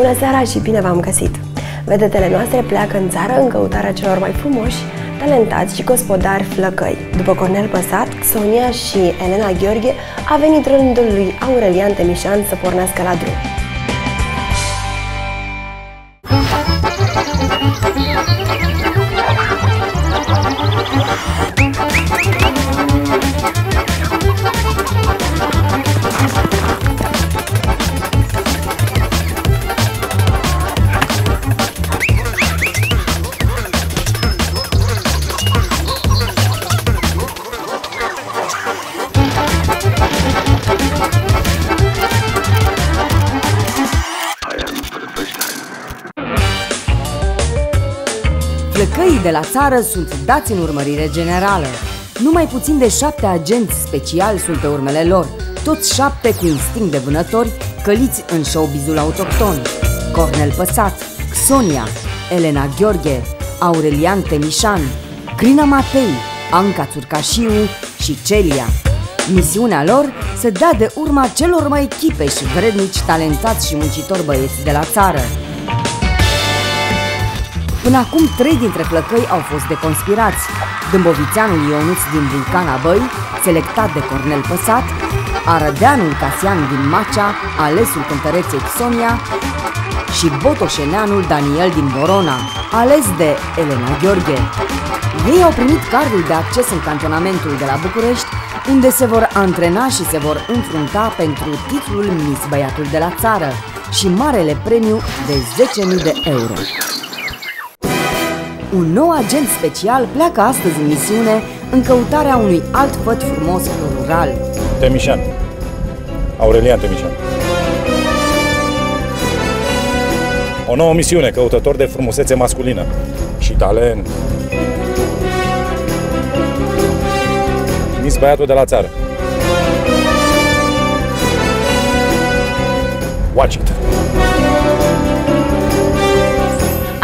Bună seara și bine v-am găsit! Vedetele noastre pleacă în țară în căutarea celor mai frumoși, talentați și gospodari flăcăi. După Cornel Păsat, Sonia și Elena Gheorghe a venit rândul lui Aurelian Temișan să pornească la drum. De la țară sunt dați în urmărire generală. Numai puțin de șapte agenți speciali sunt pe urmele lor, toți șapte cu instinct de vânători, căliți în showbizul autohton. Cornel Păsat, Sonia, Elena Gheorghe, Aurelian Temișan, Crina Matei, Anca Țurcașiu și Celia. Misiunea lor să dea de urma celor mai echipe și vrednici, talentați și muncitori băieți de la țară. Până acum, trei dintre flăcăi au fost deconspirați. Dâmbovițeanul Ionuț din Vulcana Băi, selectat de Cornel Păsat, Arădeanul Casian din Macea, alesul cântăreței Xonia și Botoșeneanul Daniel din Borona, ales de Elena Gheorghe. Ei au primit cardul de acces în cantonamentul de la București, unde se vor antrena și se vor înfrunta pentru titlul Miss Băiatul de la țară și marele premiu de 10.000 de euro. Un nou agent special pleacă astăzi în misiune în căutarea unui alt făt frumos rural. Temișan. Aurelian Temișan. O nouă misiune, căutător de frumusețe masculină și talent. Mis băiatul de la țară. Watch it!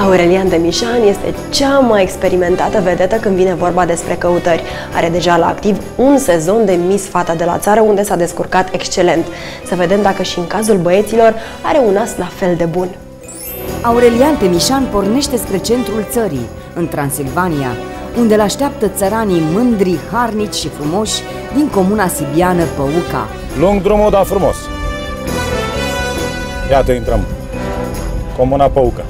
Aurelian Demișan este cea mai experimentată vedetă când vine vorba despre căutări. Are deja la activ un sezon de Miss Fata de la țară unde s-a descurcat excelent. Să vedem dacă și în cazul băieților are un as la fel de bun. Aurelian Temișan pornește spre centrul țării, în Transilvania, unde îl așteaptă țăranii mândri, harnici și frumoși din comuna sibiană Păuca. Lung drumul, dar frumos. Iată, intrăm. Comuna Păuca.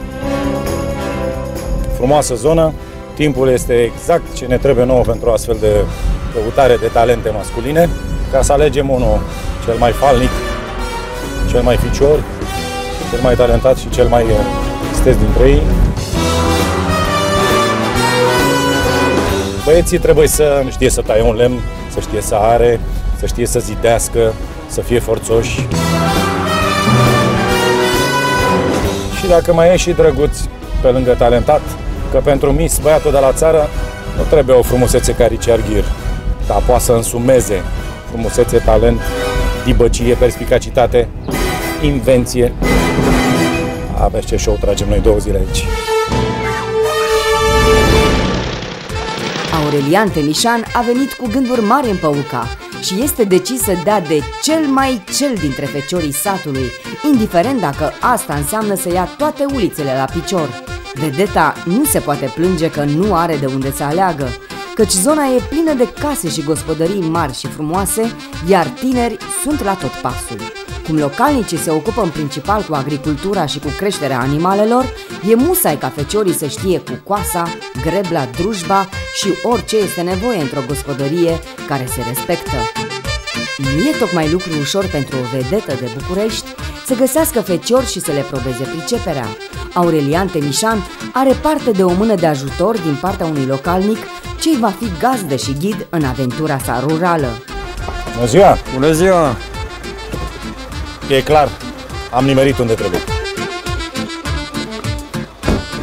Frumoasă zonă, timpul este exact ce ne trebuie nouă pentru astfel de căutare de talente masculine, ca să alegem unul cel mai falnic, cel mai ficior, cel mai talentat și cel mai isteț dintre ei. Băieții trebuie să știe să taie un lemn, să știe să are, să știe să zidească, să fie forțoși. Și dacă mai e și drăguț pe lângă talentat, că pentru mis, băiatul de la țară, nu trebuie o frumusețe ca Richard Gere, dar poate să însumeze frumusețe, talent, dibăcie, perspicacitate, invenție. Aveți ce show tragem noi două zile aici. Aurelian Temișan a venit cu gânduri mari în Păuca și este decis să dea de cel mai cel dintre feciorii satului, indiferent dacă asta înseamnă să ia toate ulițele la picior. Vedeta nu se poate plânge că nu are de unde să aleagă, căci zona e plină de case și gospodării mari și frumoase, iar tineri sunt la tot pasul. Cum localnicii se ocupă în principal cu agricultura și cu creșterea animalelor, e musai ca feciorii să știe cu coasa, grebla, drujba și orice este nevoie într-o gospodărie care se respectă. Nu e tocmai lucru ușor pentru o vedetă de București să găsească feciori și să le probeze priceperea. Aurelian Temișan are parte de o mână de ajutor din partea unui localnic ce va fi gazdă și ghid în aventura sa rurală. Bună ziua! Bună ziua! E clar, am nimerit unde trebuie.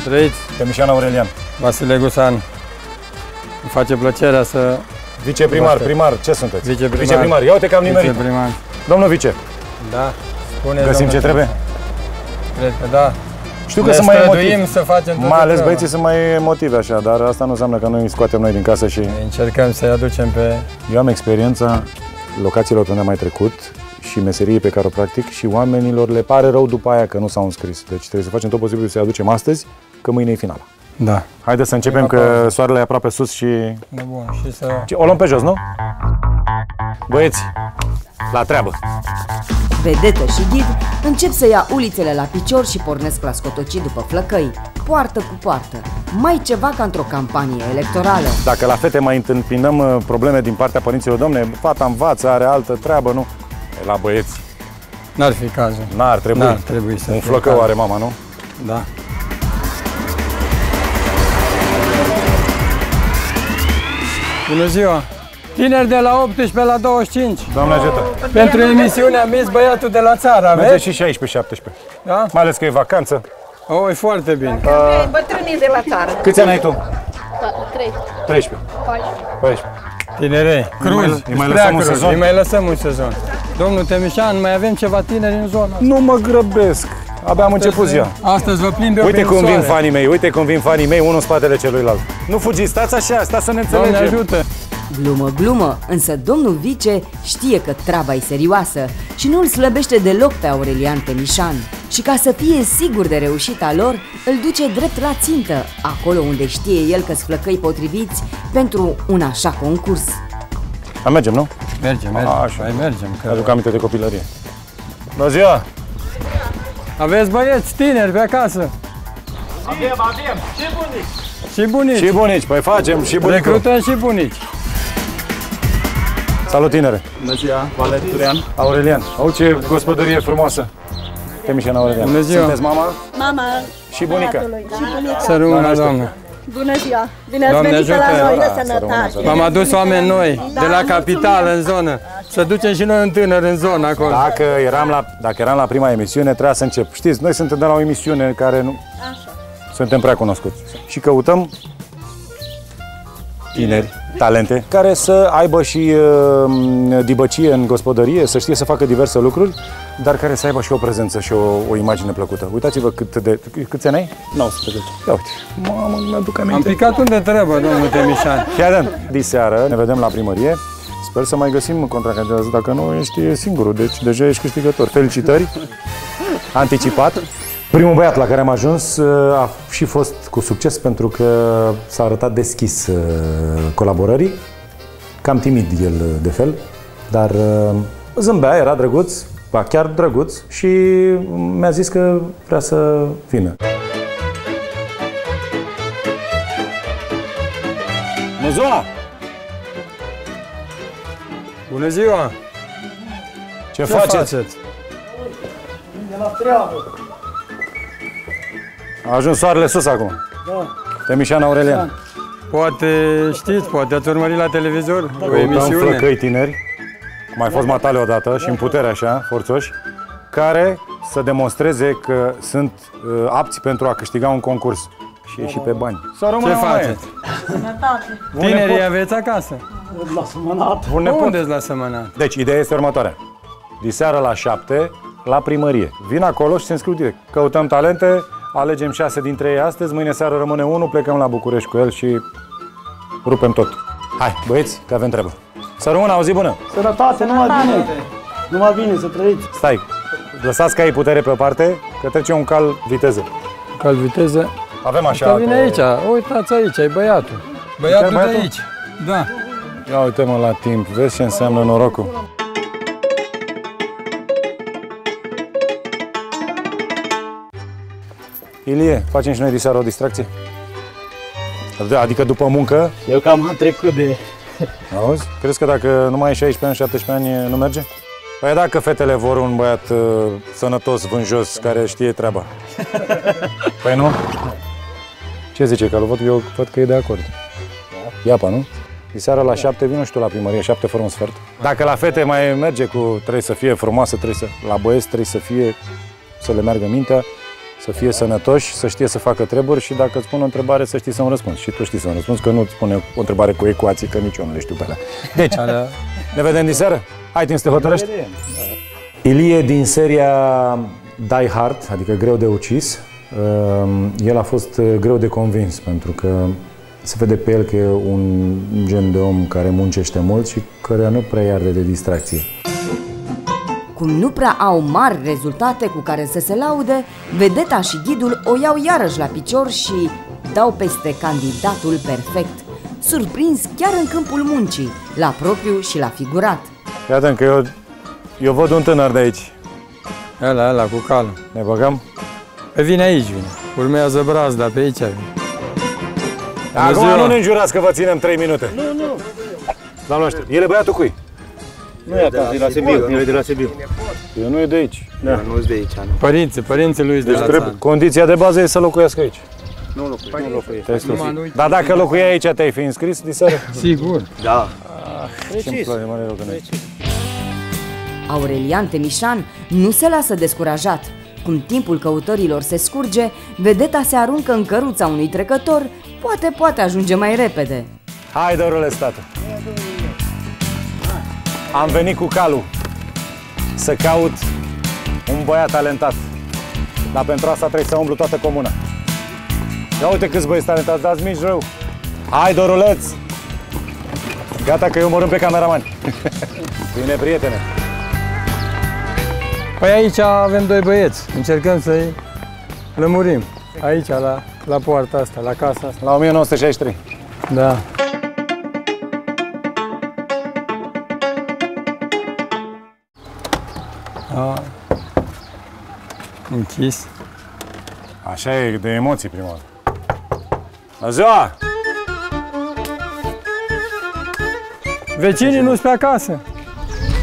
Trăiți, Temișan Aurelian. Vasile Gusan. Îmi face plăcerea să... Viceprimar, Foarte. primar, ce sunteți? Viceprimar. Viceprimar. Ia uite că am nimerit. Viceprimar. Domnul vice, Da. Spune, găsim ce trebuie? Cred că da. Știu că ne sunt mai străduim emotivi. să facem tot Mai ales treaba. băieții sunt mai emotivi așa, dar asta nu înseamnă că noi îi scoatem noi din casă și... Încercăm să-i aducem pe... Eu am experiența locațiilor pe unde am mai trecut și meseriei pe care o practic și oamenilor le pare rău după aia că nu s-au înscris. Deci trebuie să facem tot posibilul să-i aducem astăzi, că mâine e finala. Da. Haideți să începem, că soarele e aproape sus și... Da, bun. Și să... Ce, O luăm pe jos, nu? Băieți, la treabă! Vedetă și ghid încep să ia ulițele la picior și pornesc la scotocii după flăcăi, poartă cu poartă. Mai ceva ca într-o campanie electorală. Dacă la fete mai întâmpinăm uh, probleme din partea părinților, domne, fata învață, are altă treabă, nu? E, La băieți, N-ar fi cazul. n-ar trebui. N-ar trebui să Un fie flăcău cazul. are mama, nu? Da. Bună ziua! Tineri de la 18 la 25. Doamne ajută! Pentru emisiunea Miss Băiatul de la țară, Merge aveți? și 16-17. Da? Mai ales că e vacanță. O, e foarte bine. Bătrânii de la țară. Câți ani ai tu? 3. 13. 14. Tinerei, cruz, îi mai spre lăsăm un Cruz, sezon? Îi mai lăsăm un sezon. Domnul Temișan, mai avem ceva tineri în zona. Nu mă grăbesc. Abia am început ziua. Astăzi vă plin de Uite prin cum vin soare. fanii mei, uite cum vin fanii mei, unul în spatele celuilalt. Nu fugiți, stați așa, stați să ne Doamne înțelegem. ajută! Glumă, glumă, însă domnul vice știe că treaba e serioasă și nu îl slăbește deloc pe Aurelian Temișan. Și ca să fie sigur de reușita lor, îl duce drept la țintă, acolo unde știe el că sunt flăcăi potriviți pentru un așa concurs. A, mergem, nu? Mergem, mergem, Așa. hai mergem. Că... Aduc aminte de copilărie. Bună ziua! Aveți băieți tineri pe acasă? Avem, avem. Și bunici. Și bunici. Și bunici, păi facem și bunicul. Recrutăm și bunici. Salut, tinere! Bună ziua, Valerian. Aurelian, au ce gospodărie frumoasă. Temișan Aurelian. Bună ziua. Sunteți mama Mama și bunica. băiatului și bunica. Să rămână, doamnă. Bună ziua! Bine ați Doamne venit ajută. la noi, Da, de să rămână, sănătate! să rămână. V-am adus oameni noi, Da, de la mulțumim. capitală, în zonă. Să ducem și noi un tânăr în zonă acolo. Dacă eram, la, dacă eram la prima emisiune, trebuia să încep. Știți, noi suntem de la o emisiune care nu... Așa. Suntem prea cunoscuți. Și căutăm tineri, talente, care să aibă și uh, dibăcie în gospodărie, să știe să facă diverse lucruri, dar care să aibă și o prezență și o, o imagine plăcută. Uitați-vă cât de... Câți ani ai? 19. Ia uite. Mamă, mi-aduc Am aminte. picat unde trebuie, domnul Temișan. Chiar diseară ne vedem la primărie. Sper să mai găsim contracandidați, dacă nu ești singurul, deci deja ești câștigător. Felicitări! Anticipat. Primul băiat la care am ajuns uh, a și fost cu succes pentru că s-a arătat deschis uh, colaborării. Cam timid el uh, de fel, dar uh, zâmbea, era drăguț, ba chiar drăguț și mi-a zis că vrea să vină. Bună ziua! Bună ziua! Ce, Ce faceți? faceți? A ajuns soarele sus acum. Da. Temișan Aurelian. Poate știți, poate ați urmărit la televizor o Căutăm emisiune. flăcăi tineri, cum ai fost matale odată și în putere așa, forțoși, care să demonstreze că sunt uh, apți pentru a câștiga un concurs. Și e și pe bani. Să Ce rămână, mă, faceți? Bun Tinerii nepot. aveți acasă? La sămănat. Bun Pe nepot. unde la sămănat? Deci, ideea este următoarea. Diseară la 7, la primărie. Vin acolo și se înscriu direct. Căutăm talente, alegem 6 dintre ei astăzi, mâine seară rămâne unul, plecăm la București cu el și rupem tot. Hai, băieți, că avem treabă. Să rămână, auzi bună! Sănătate, numai bine. Numai bine să trăiți. Stai, lăsați ca ei putere pe o parte, că trece un cal viteză. Cal viteză. Avem așa. Că vine aici, uitați aici, e băiatul. Băiatul de băiatul? aici. Da. Ia uite-mă la timp, vezi ce înseamnă norocul. Ilie, facem și noi diseară o distracție? Adică după muncă, Eu cam am trecut de... auzi? Crezi că dacă nu mai ai 16 ani, 17 ani, nu merge? Păi dacă fetele vor un băiat uh, sănătos, vânjos, care știe treaba. Păi nu? Ce zice, că văd, eu văd că e de acord. Iapa, nu? Diseară la șapte vină și tu la primărie, șapte fără un sfert. Dacă la fete mai merge cu trebuie să fie frumoasă, trebuie să, la băieți trebuie să fie, să le meargă mintea, să fie sănătoși, să știe să facă treburi și dacă îți pun o întrebare să știi să-mi răspunzi. Și tu știi să-mi răspunzi, că nu-ți pune o întrebare cu ecuații, că nici eu nu le știu pe alea. Deci, Alea, ne vedem diseară? Ai timp să te hotărăști? Ilie din seria Die Hard, adică greu de ucis, um, el a fost uh, greu de convins pentru că se vede pe el că e un gen de om care muncește mult și care nu prea iarde de distracție. Cu Cum nu prea au mari rezultate cu care să se laude, vedeta și ghidul o iau iarăși la picior și dau peste candidatul perfect, surprins chiar în câmpul muncii, la propriu și la figurat. Iată că eu, eu văd un tânăr de aici. Ăla, ăla, cu calul. Ne băgăm? Pe vine aici, vine. Urmează brazda, pe aici vine. Acum ziua. nu ne înjurați că vă ținem 3 minute. Nu, nu. Doamne noștri, el e băiatul cui? Nu e acasă, e la Sibiu. El e de la Sibiu. Eu nu e de aici. Da, nu de aici. Nu. Părinții, părinții lui de Deci la trebuie, țară. condiția de bază e să locuiască aici. Nu locuiește. Nu locuiește. Te-ai scris. Numai nu- Dar dacă locuiai aici, te-ai fi înscris diseară? Sigur. Da. Ce-mi place, mă rog, că nu e. Aurelian Temișan nu se lasă descurajat. Cum timpul căutărilor se scurge, vedeta se aruncă în căruța unui trecător, poate poate ajunge mai repede. Hai, dorule, tată. Am venit cu calul să caut un băiat talentat. Dar pentru asta trebuie să umblu toată comuna. Ia uite câți băieți talentați, dați mici rău. Hai, doruleț! Gata că eu omorâm pe cameramani. Bine, prietene. Păi aici avem doi băieți. Încercăm să-i lămurim. Aici, la, la poarta asta, la casa asta. La 1963. Da. Închis. Așa e de emoții prima oară. La ziua! Vecinii nu sunt pe acasă.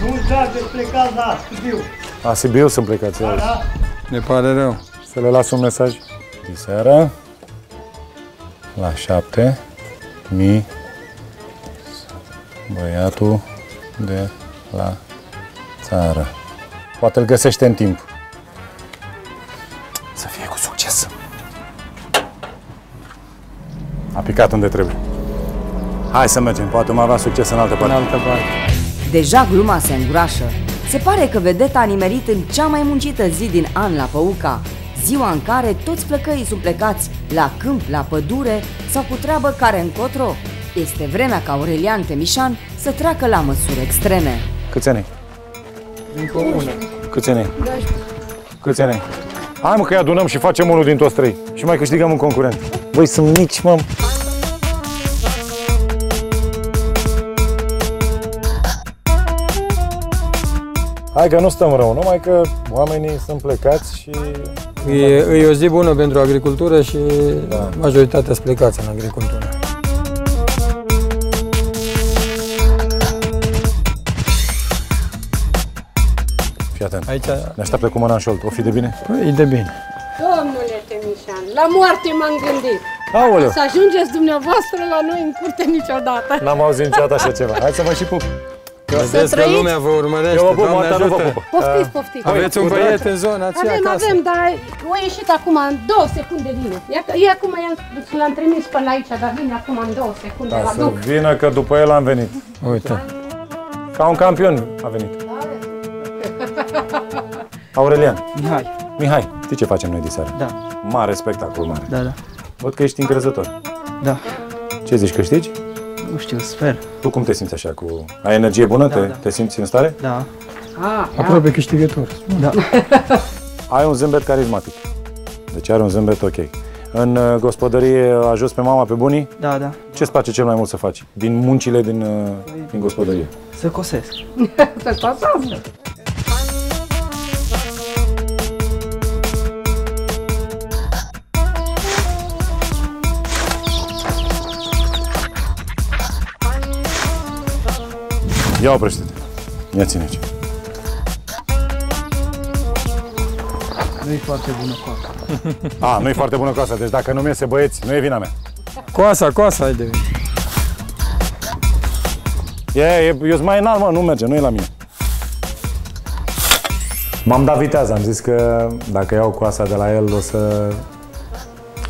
Nu uitați de plecați la Sibiu. La Sibiu sunt plecați. Da, da. Ne pare rău. Să le las un mesaj. Diseară, la șapte, mi, băiatul de la țară. Poate îl găsește în timp. A picat unde trebuie. Hai să mergem, poate mai avea succes în altă În parte. altă parte. Deja gluma se îngroașă. Se pare că vedeta a nimerit în cea mai muncită zi din an la Păuca, ziua în care toți plăcăii sunt plecați la câmp, la pădure sau cu treabă care încotro. Este vremea ca Aurelian Temișan să treacă la măsuri extreme. Câți ani ai? Din comună. Câți ani ai? Câți ani ai? Hai mă că îi adunăm și facem unul din toți trei. Și mai câștigăm un concurent. Băi, sunt mici, mă. Hai că nu stăm rău, numai că oamenii sunt plecați și... E, e o zi bună pentru agricultură și majoritatea sunt plecați în agricultură. Fii atent. Aici Ne așteaptă cu mâna în șold. O fi de bine? păi, e de bine. Domnule Temișan, la moarte m-am gândit. Aoleu! Să ajungeți dumneavoastră la noi în curte niciodată. N-am auzit niciodată așa ceva. Hai să mă și pup. Vedeți că trăiți? lumea vă urmărește, Eu vă pup, Doamne Marta nu vă ajută. pupă. Poftiți, poftiți. Aveți un Cu băiet drag. în zona aceea Avem, acasă. avem, dar o ieșit acum în două secunde vine. E, e acum, i-am- l-am trimis până aici, dar vine acum în două secunde Da, la să duc. vină că după el am venit. Uite. Ca un campion a venit. Aurelian. Mihai. Mihai, știi ce facem noi de seară? Da. Mare spectacol mare. Da, da. Văd că ești încrezător. Da. Ce zici, câștigi? Nu știu, sper. Tu cum te simți așa? Cu... Ai energie bună? te, da. te simți în stare? Da. Ah, Aproape câștigător. Da. Ai un zâmbet carismatic. Deci are un zâmbet ok. În uh, gospodărie a ajuns pe mama, pe bunii? Da, da. Ce-ți place cel mai mult să faci? Din muncile din, uh, din gospodărie. Să cosesc. să pasați. Ia oprește-te. Ia ține aici. Nu e foarte bună coaca. A, nu e foarte bună casa, deci dacă nu mi iese băieți, nu e vina mea. Coasa, coasa ai de vin. E, e, eu sunt mai înalt, mă, nu merge, nu e la mine. M-am dat viteaz, am zis că dacă iau coasa de la el o să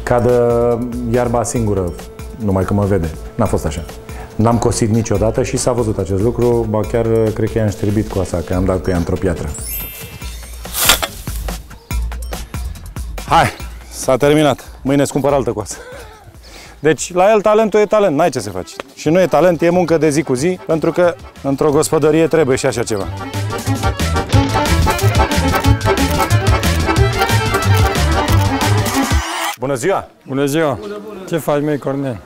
cadă iarba singură, numai că mă vede. N-a fost așa. N-am cosit niciodată și s-a văzut acest lucru, ba chiar cred că i-am șterbit coasa, că am dat cu ea într-o piatră. Hai, s-a terminat. Mâine îți cumpăr altă coasă. Deci, la el talentul e talent, n-ai ce să faci. Și nu e talent, e muncă de zi cu zi, pentru că într-o gospodărie trebuie și așa ceva. Bună ziua! Bună ziua! Ce faci, măi, Cornel?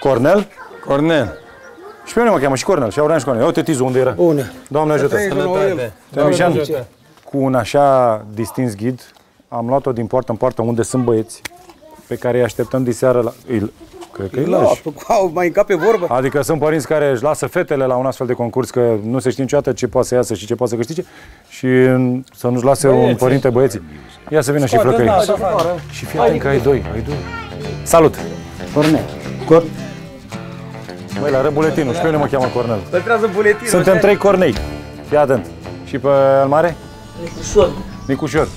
Cornel? Cornel. Și pe mine mă cheamă și Cornel, și Aurean și Cornel. Uite tizul unde era. Bună. Doamne ajută! Sănătate. Temișan, cu un așa distins ghid, am luat-o din poartă în poartă unde sunt băieți pe care îi așteptăm diseară la... Îi, cred că îi lași. Au mai încape vorba. Adică sunt părinți care își lasă fetele la un astfel de concurs, că nu se știe niciodată ce poate să iasă și ce poate să câștige și mm, să nu-și lase un părinte băieții. Ia să vină și flăcăi. Și fii atent că ai doi, ai doi. Salut! Cornel. Cor... Băi, la buletinul, și pe mine mă cheamă Cornel. Păstrează buletinul. Suntem trei cornei. Fii atent. Și pe al mare? Nicușor. Nicușor.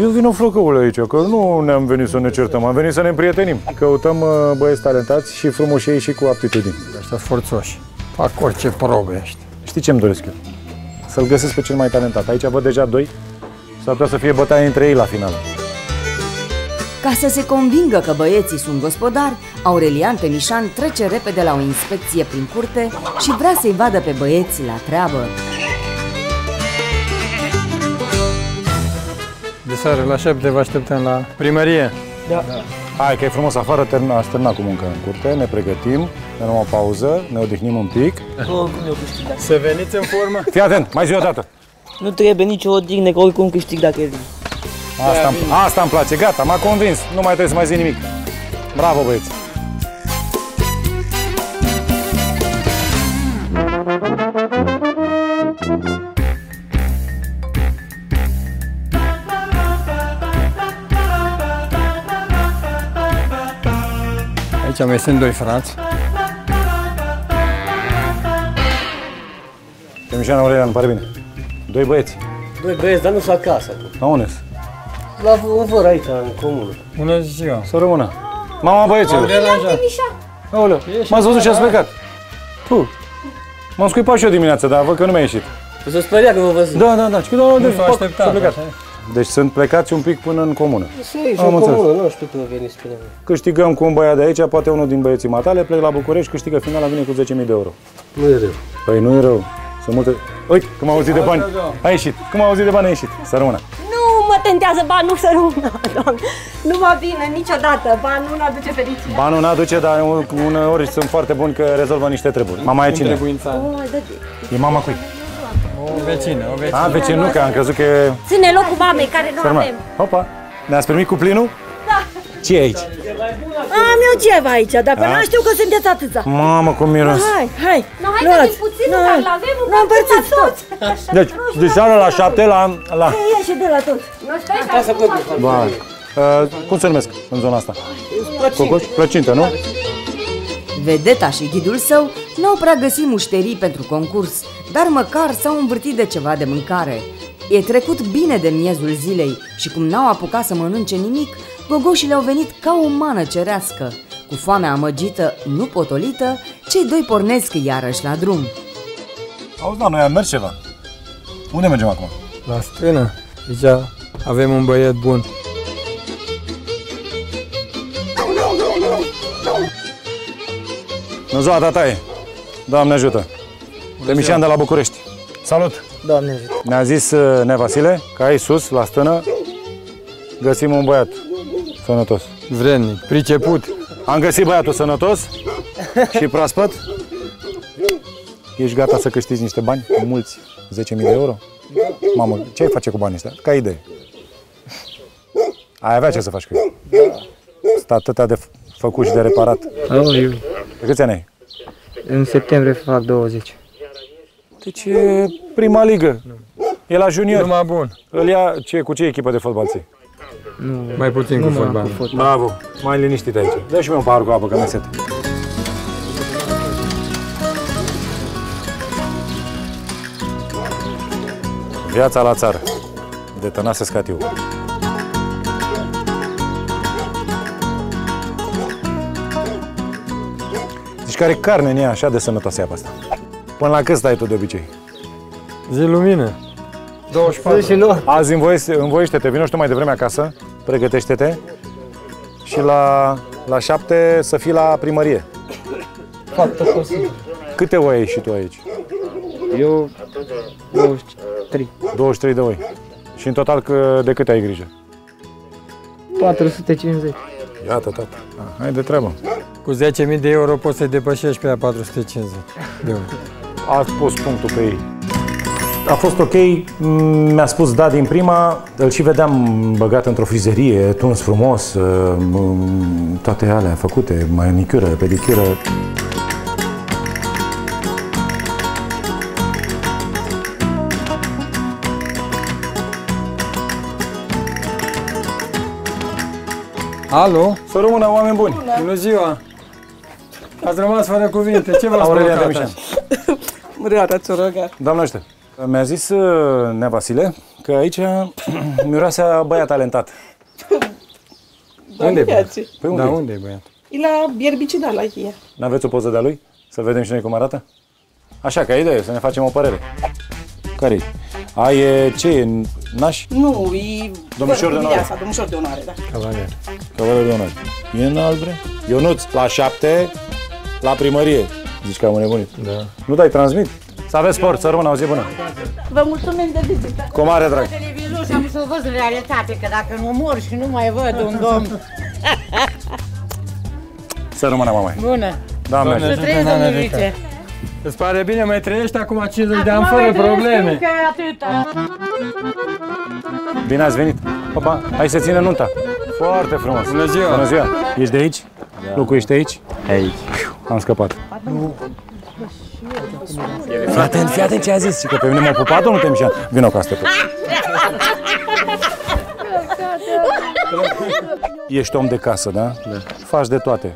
Eu vin o flăcăule aici, că nu ne-am venit să ne certăm, am venit să ne împrietenim. Căutăm uh, băieți talentați și frumoșei și cu aptitudini. Ăștia forțoși. Fac orice probe ăștia. Știi ce-mi doresc eu? Să-l găsesc pe cel mai talentat. Aici văd deja doi. S-ar putea să fie bătaie între ei la final. Ca să se convingă că băieții sunt gospodari, Aurelian Temișan trece repede la o inspecție prin curte și vrea să-i vadă pe băieți la treabă. De seară la șapte vă așteptăm la primărie. Hai că e frumos afară, termina, aș termina cu muncă în curte, ne pregătim, ne luăm o pauză, ne odihnim un pic. Oricum eu câștig. Să veniți în formă? Fii atent, mai zi o dată. Nu trebuie nicio odihnă, că oricum câștig dacă vin. Asta, asta îmi place, gata, m-a convins, nu mai trebuie să mai zi nimic. Bravo băieți! Aici mai sunt doi frați. Temișan Aurelian, îmi pare bine. Doi băieți. Doi băieți, dar nu sunt acasă. La unde sunt? La un văr aici, în comună. Bună ziua! Să rămână. Mama băieților. Deranjat. Aoleu, m-ați văzut și ați plecat. Puh. M-am scuipat și eu dimineața, dar văd că nu mi-a ieșit. O să speria că vă văzut. Da, da, da. Și când Nu s-au așteptat. s-a plecat. așa e? Deci sunt plecați un pic până în comună. Să aici, Am în înțeles. comună, nu știu când veniți spre mine. Câștigăm cu un băiat de aici, poate unul din băieții matale, plec la București, câștigă finala, vine cu 10.000 de euro. Nu e rău. Păi nu e rău. Sunt multe... Uite, cum am auzit de bani, a ieșit. Cum am auzit de bani, a ieșit. Să rămână. Nu mă tentează banul să rămână, doamne. Nu mă vine niciodată. Banul nu aduce fericire. Banul n-aduce, dar uneori sunt foarte buni că rezolvă niște treburi. Mama e Cum cine? trebuința? E mama cui? O vecină, o vecină. A, vecin nu, că am crezut că e... Ține locul mamei care nu Sărman. avem. Hopa. Ne-ați primit cu plinul? Da. ce e aici? Am eu ceva aici, dar pe n știu că sunteți atâția. Mamă, cum miros. Hai, hai. No, hai luați. că din puținul Nu, care l-avem, Nu împărțiți tot. Deci, de seara la șapte la... la... Ia și de la tot. Nu stai să acum. Ba, uh, cum se numesc în zona asta? Cocoș? Plăcintă, nu? Vedeta și ghidul său n-au prea găsit mușterii pentru concurs, dar măcar s-au învârtit de ceva de mâncare. E trecut bine de miezul zilei și cum n-au apucat să mănânce nimic, gogoșile au venit ca o mană cerească. Cu foamea amăgită, nu potolită, cei doi pornesc iarăși la drum. Auzi, da, noi am mers ceva. Unde mergem acum? La stână. Deci avem un băiet bun. Bună ziua, tataie! Doamne ajută! Temișan de la București. Salut! Doamne ajută. Ne-a zis uh, Nea Vasile că aici sus, la stână, găsim un băiat sănătos. Vrednic, priceput. Am găsit băiatul sănătos și proaspăt. Ești gata să câștigi niște bani? Mulți? 10.000 de euro? Mamă, ce ai face cu banii ăștia? Ca idee. Ai avea ce să faci cu ei. Sunt atâtea de f- făcut și de reparat. Oh, eu. De câți ani ai? În septembrie fac 20. Deci e prima ligă. E la junior. Numai bun. Îl ia ce, cu ce echipă de fotbal ții? Mai puțin cu fotbal. Bravo, mai liniștit aici. Dă și mie un pahar cu apă, că mi-e sete. Viața la țară, de Tănase Scatiu. Zici care carne în ea așa de sănătoasă e apa asta. Până la cât stai tu de obicei? Zi lumină. 24. Și nu. Azi învoiește, învoiește-te, vină și tu mai devreme acasă, pregătește-te și la, la șapte să fii la primărie. Fac tot posibil. Câte oi ai și tu aici? Eu 23. 23 de oi. Și în total că, de câte ai grijă? 450. Iată, tată. Ah, Hai de treabă. Cu 10.000 de euro poți să-i depășești pe aia 450 de euro. A pus punctul pe ei. A fost ok, m- mi-a spus da din prima, îl și vedeam băgat într-o frizerie, tuns frumos, uh, m- toate alea făcute, manicură, pedicură. Alo? Să rămână oameni buni. Bună ziua! Ați rămas fără cuvinte. Ce v-ați Aurelia provocat Demișan. așa? Mârâata ți-o rog. Doamna ăștia, mi-a zis uh, Nea Vasile că aici miroase a băiat talentat. Unde e băiat? Păi unde? Da, e? unde e băiat? E la bierbicida la Chia. N-aveți o poză de-a lui? Să vedem și noi cum arată? Așa, ca idee, să ne facem o părere. care e? A, e, ce e, naș? Nu, e... Domnișor de onoare. Asta, domnișor de onoare, da. Cavalier. Cavaler de onoare. E în albre? Ionuț, la șapte, la primărie. Zici că am nebunit. Da. Nu dai transmit? Să aveți sport, să rămână, o zi bună. Vă mulțumim de vizită. Cu mare drag. Televizor și am să văd realitate, că dacă nu mor și nu mai văd un domn. Să rămână, mama. Bună. Doamne, Doamne, ajută. Să trăiesc, Doamne, domnul ajută. Vice. Îți pare bine, mai trăiești acum 50 de ani Acum fără mai trăiesc probleme. încă atâta. Bine ați venit. Opa, hai să ține nunta. Foarte frumos. Bună ziua. Bună ziua. Ești de aici? Da. Locuiești aici? Aici. Am scăpat. Fii atent, fii atent ce a zis. Și că pe mine m-a pupat nu te mișa. Vino cu asta. Ești om de casă, da? Da. Faci de toate.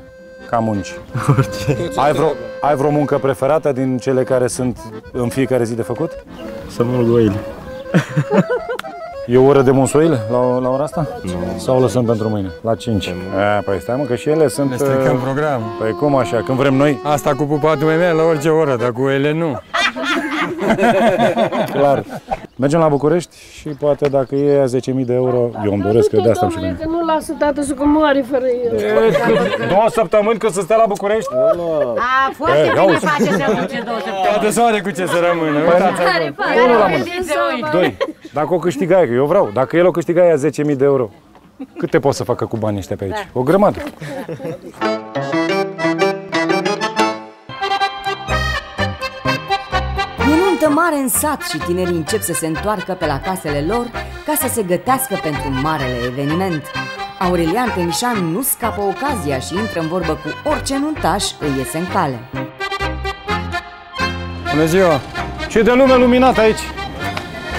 Ca munci. Orice. Ai vreo, ai vreo muncă preferată din cele care sunt în fiecare zi de făcut? Să mulg oile. E o oră de munsoile la, la ora asta? Nu. Sau o lăsăm pentru mâine? La 5. A, păi stai mă, că și ele sunt... Ne stricăm uh, programul. Păi cum așa? Când vrem noi? Asta cu pupatul meu la orice oră, dar cu ele nu. Clar. Mergem la București și poate dacă e aia 10.000 de euro, eu îmi doresc că de asta am și Domnule, venit. că nu lasă tată să comoare fără el. Două săptămâni că să stea la București? A, foarte Ei, bine auzi. face să munce două săptămâni. Toate soare cu ce să rămână. Uitați acolo. Unul la mână. Doi. Dacă o câștigai, că eu vreau, dacă el o câștiga aia 10.000 de euro, câte poți să facă cu banii ăștia pe aici? O grămadă. E nuntă mare în sat și tinerii încep să se întoarcă pe la casele lor ca să se gătească pentru marele eveniment. Aurelian Temișan nu scapă ocazia și intră în vorbă cu orice nuntaș îi iese în cale. Bună ziua. Ce de lume luminată aici?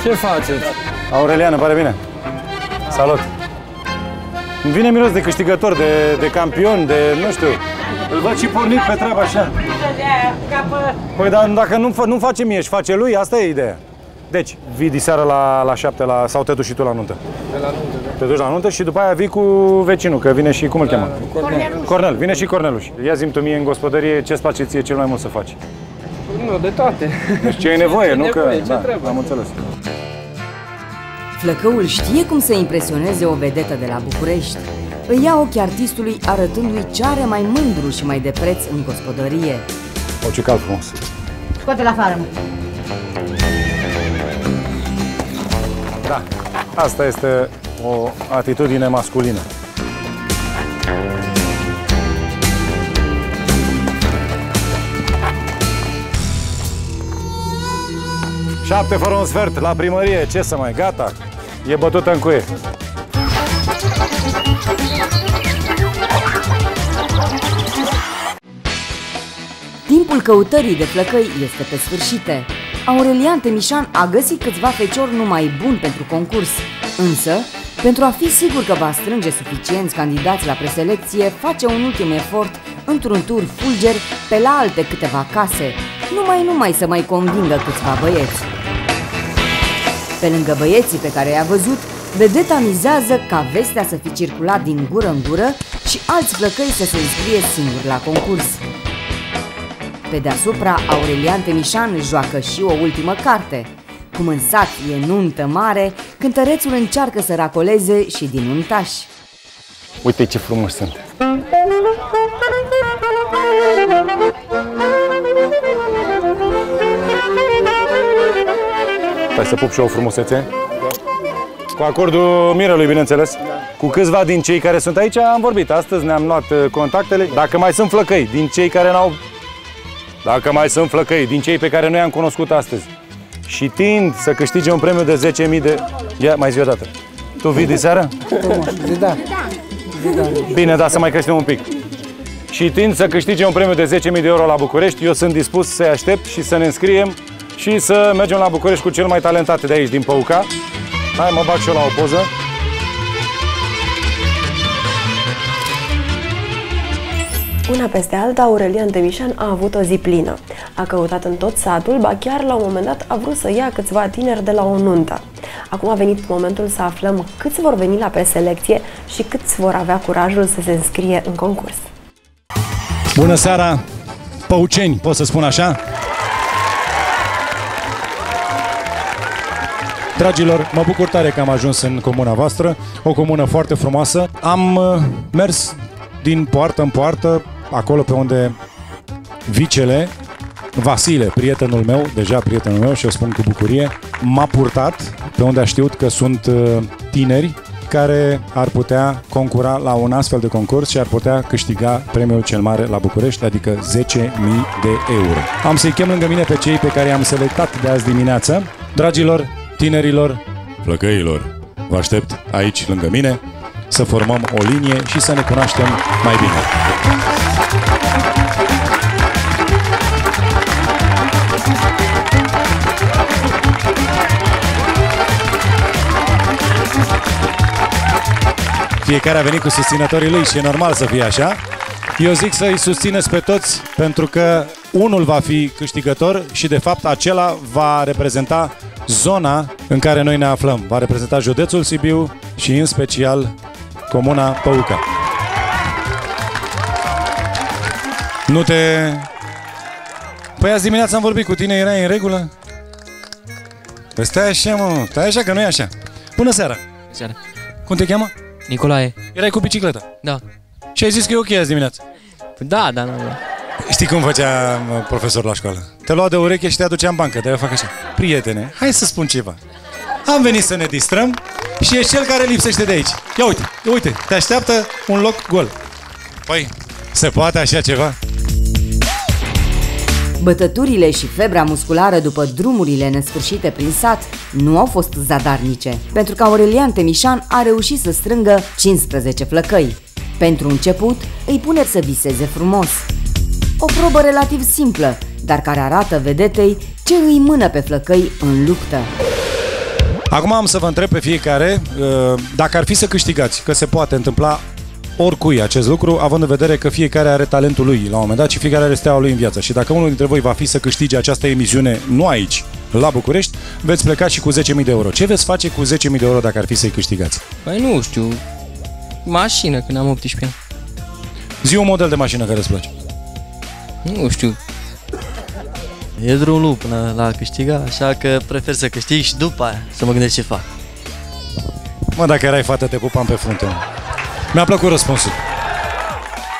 Ce faceți? Aurelian, îmi pare bine. Salut. Îmi vine miros de câștigător, de, de campion, de, nu știu, îl văd și pornit pe treabă așa. Păi dar dacă nu, nu face mie și face lui, asta e ideea. Deci, vii diseară la, la șapte la, sau te duci și tu la nuntă? De la nuntă, da. Te duci la nuntă și după aia vii cu vecinul, că vine și, cum îl cheamă? Cornel. Cornel, vine și Corneluș. Ia zi tu mie în gospodărie ce-ți place ție cel mai mult să faci. Nu, de toate. Deci ce e nevoie, Ce nu că... nevoie, ce da, trebuie. am înțeles. Flăcăul știe cum să impresioneze o vedetă de la București. Îi ia ochii artistului arătându-i ce are mai mândru și mai de preț în gospodărie. O, ce cald frumos. Scoate-l afară, mă. Da, asta este o atitudine masculină. Șapte fără un sfert la primărie, ce să mai, gata, e bătută în cuie. Timpul căutării de flăcăi este pe sfârșite. Aurelian Temișan a găsit câțiva feciori numai buni pentru concurs. Însă, pentru a fi sigur că va strânge suficienți candidați la preselecție, face un ultim efort într-un tur fulger pe la alte câteva case, numai numai să mai convingă câțiva băieți. Pe lângă băieții pe care i-a văzut, vedeta mizează ca vestea să fi circulat din gură în gură și alți flăcăi să se înscrie singuri la concurs. Pe deasupra, Aurelian Temișan își joacă și o ultimă carte. Cum în sat e nuntă mare, cântărețul încearcă să racoleze și din nuntași. Uite ce frumos sunt. Stai să pup și eu o frumusețe. Cu acordul Mirelui, bineînțeles. Cu câțiva din cei care sunt aici am vorbit. Astăzi ne-am luat uh, contactele. Dacă mai sunt flăcăi, din cei care n-au... Dacă mai sunt flăcăi, din cei pe care noi am cunoscut astăzi. Și tind să câștige un premiu de 10.000 de... Ia, mai zi o dată. Tu vii de seară? Da. Bine, da, să mai creștem un pic. Și tind să câștige un premiu de 10.000 de euro la București, eu sunt dispus să-i aștept și să ne înscriem și să mergem la București cu cel mai talentat de aici, din Păuca. Hai, mă bag și eu la o poză. Una peste alta, Aurelian Temișan a avut o zi plină. A căutat în tot satul, ba chiar la un moment dat a vrut să ia câțiva tineri de la o nuntă. Acum a venit momentul să aflăm câți vor veni la preselecție și câți vor avea curajul să se înscrie în concurs. Bună seara, păuceni, pot să spun așa? Dragilor, mă bucur tare că am ajuns în comuna voastră, o comună foarte frumoasă. Am uh, mers din poartă în poartă, acolo pe unde vicele, Vasile, prietenul meu, deja prietenul meu și o spun cu bucurie, m-a purtat pe unde a știut că sunt uh, tineri care ar putea concura la un astfel de concurs și ar putea câștiga premiul cel mare la București, adică 10.000 de euro. Am să-i chem lângă mine pe cei pe care i-am selectat de azi dimineață. Dragilor, tinerilor, flăcăilor, vă aștept aici lângă mine să formăm o linie și să ne cunoaștem mai bine. Fiecare a venit cu susținătorii lui și e normal să fie așa. Eu zic să-i susțineți pe toți pentru că unul va fi câștigător și de fapt acela va reprezenta zona în care noi ne aflăm. Va reprezenta județul Sibiu și în special comuna Păuca. Nu te... Păi azi dimineața am vorbit cu tine, erai în regulă? Păi stai așa, mă, stai așa că nu e așa. Bună seara! Seara. Cum te cheamă? Nicolae. Erai cu bicicleta? Da. Și ai zis că e ok azi dimineața? Da, da, nu. Știi cum făcea mă, profesor la școală? Te lua de ureche și te aducea în bancă, de eu fac așa. Prietene, hai să spun ceva. Am venit să ne distrăm și ești cel care lipsește de aici. Ia uite, uite, te așteaptă un loc gol. Păi, se poate așa ceva? Bătăturile și febra musculară după drumurile nesfârșite prin sat nu au fost zadarnice, pentru că Aurelian Temișan a reușit să strângă 15 flăcăi. Pentru început, îi pune să viseze frumos. O probă relativ simplă, dar care arată vedetei ce îi mână pe flăcăi în luptă. Acum am să vă întreb pe fiecare uh, dacă ar fi să câștigați, că se poate întâmpla oricui acest lucru, având în vedere că fiecare are talentul lui la un moment dat și fiecare are steaua lui în viață. Și dacă unul dintre voi va fi să câștige această emisiune nu aici, la București, veți pleca și cu 10.000 de euro. Ce veți face cu 10.000 de euro dacă ar fi să-i câștigați? Păi nu știu, mașină când am 18 ani. Zi un model de mașină care îți place. Nu știu. E drumul până la a câștiga, așa că prefer să câștig și după aia să mă gândesc ce fac. Mă, dacă erai fată, te pupam pe frunte. Mi-a plăcut răspunsul.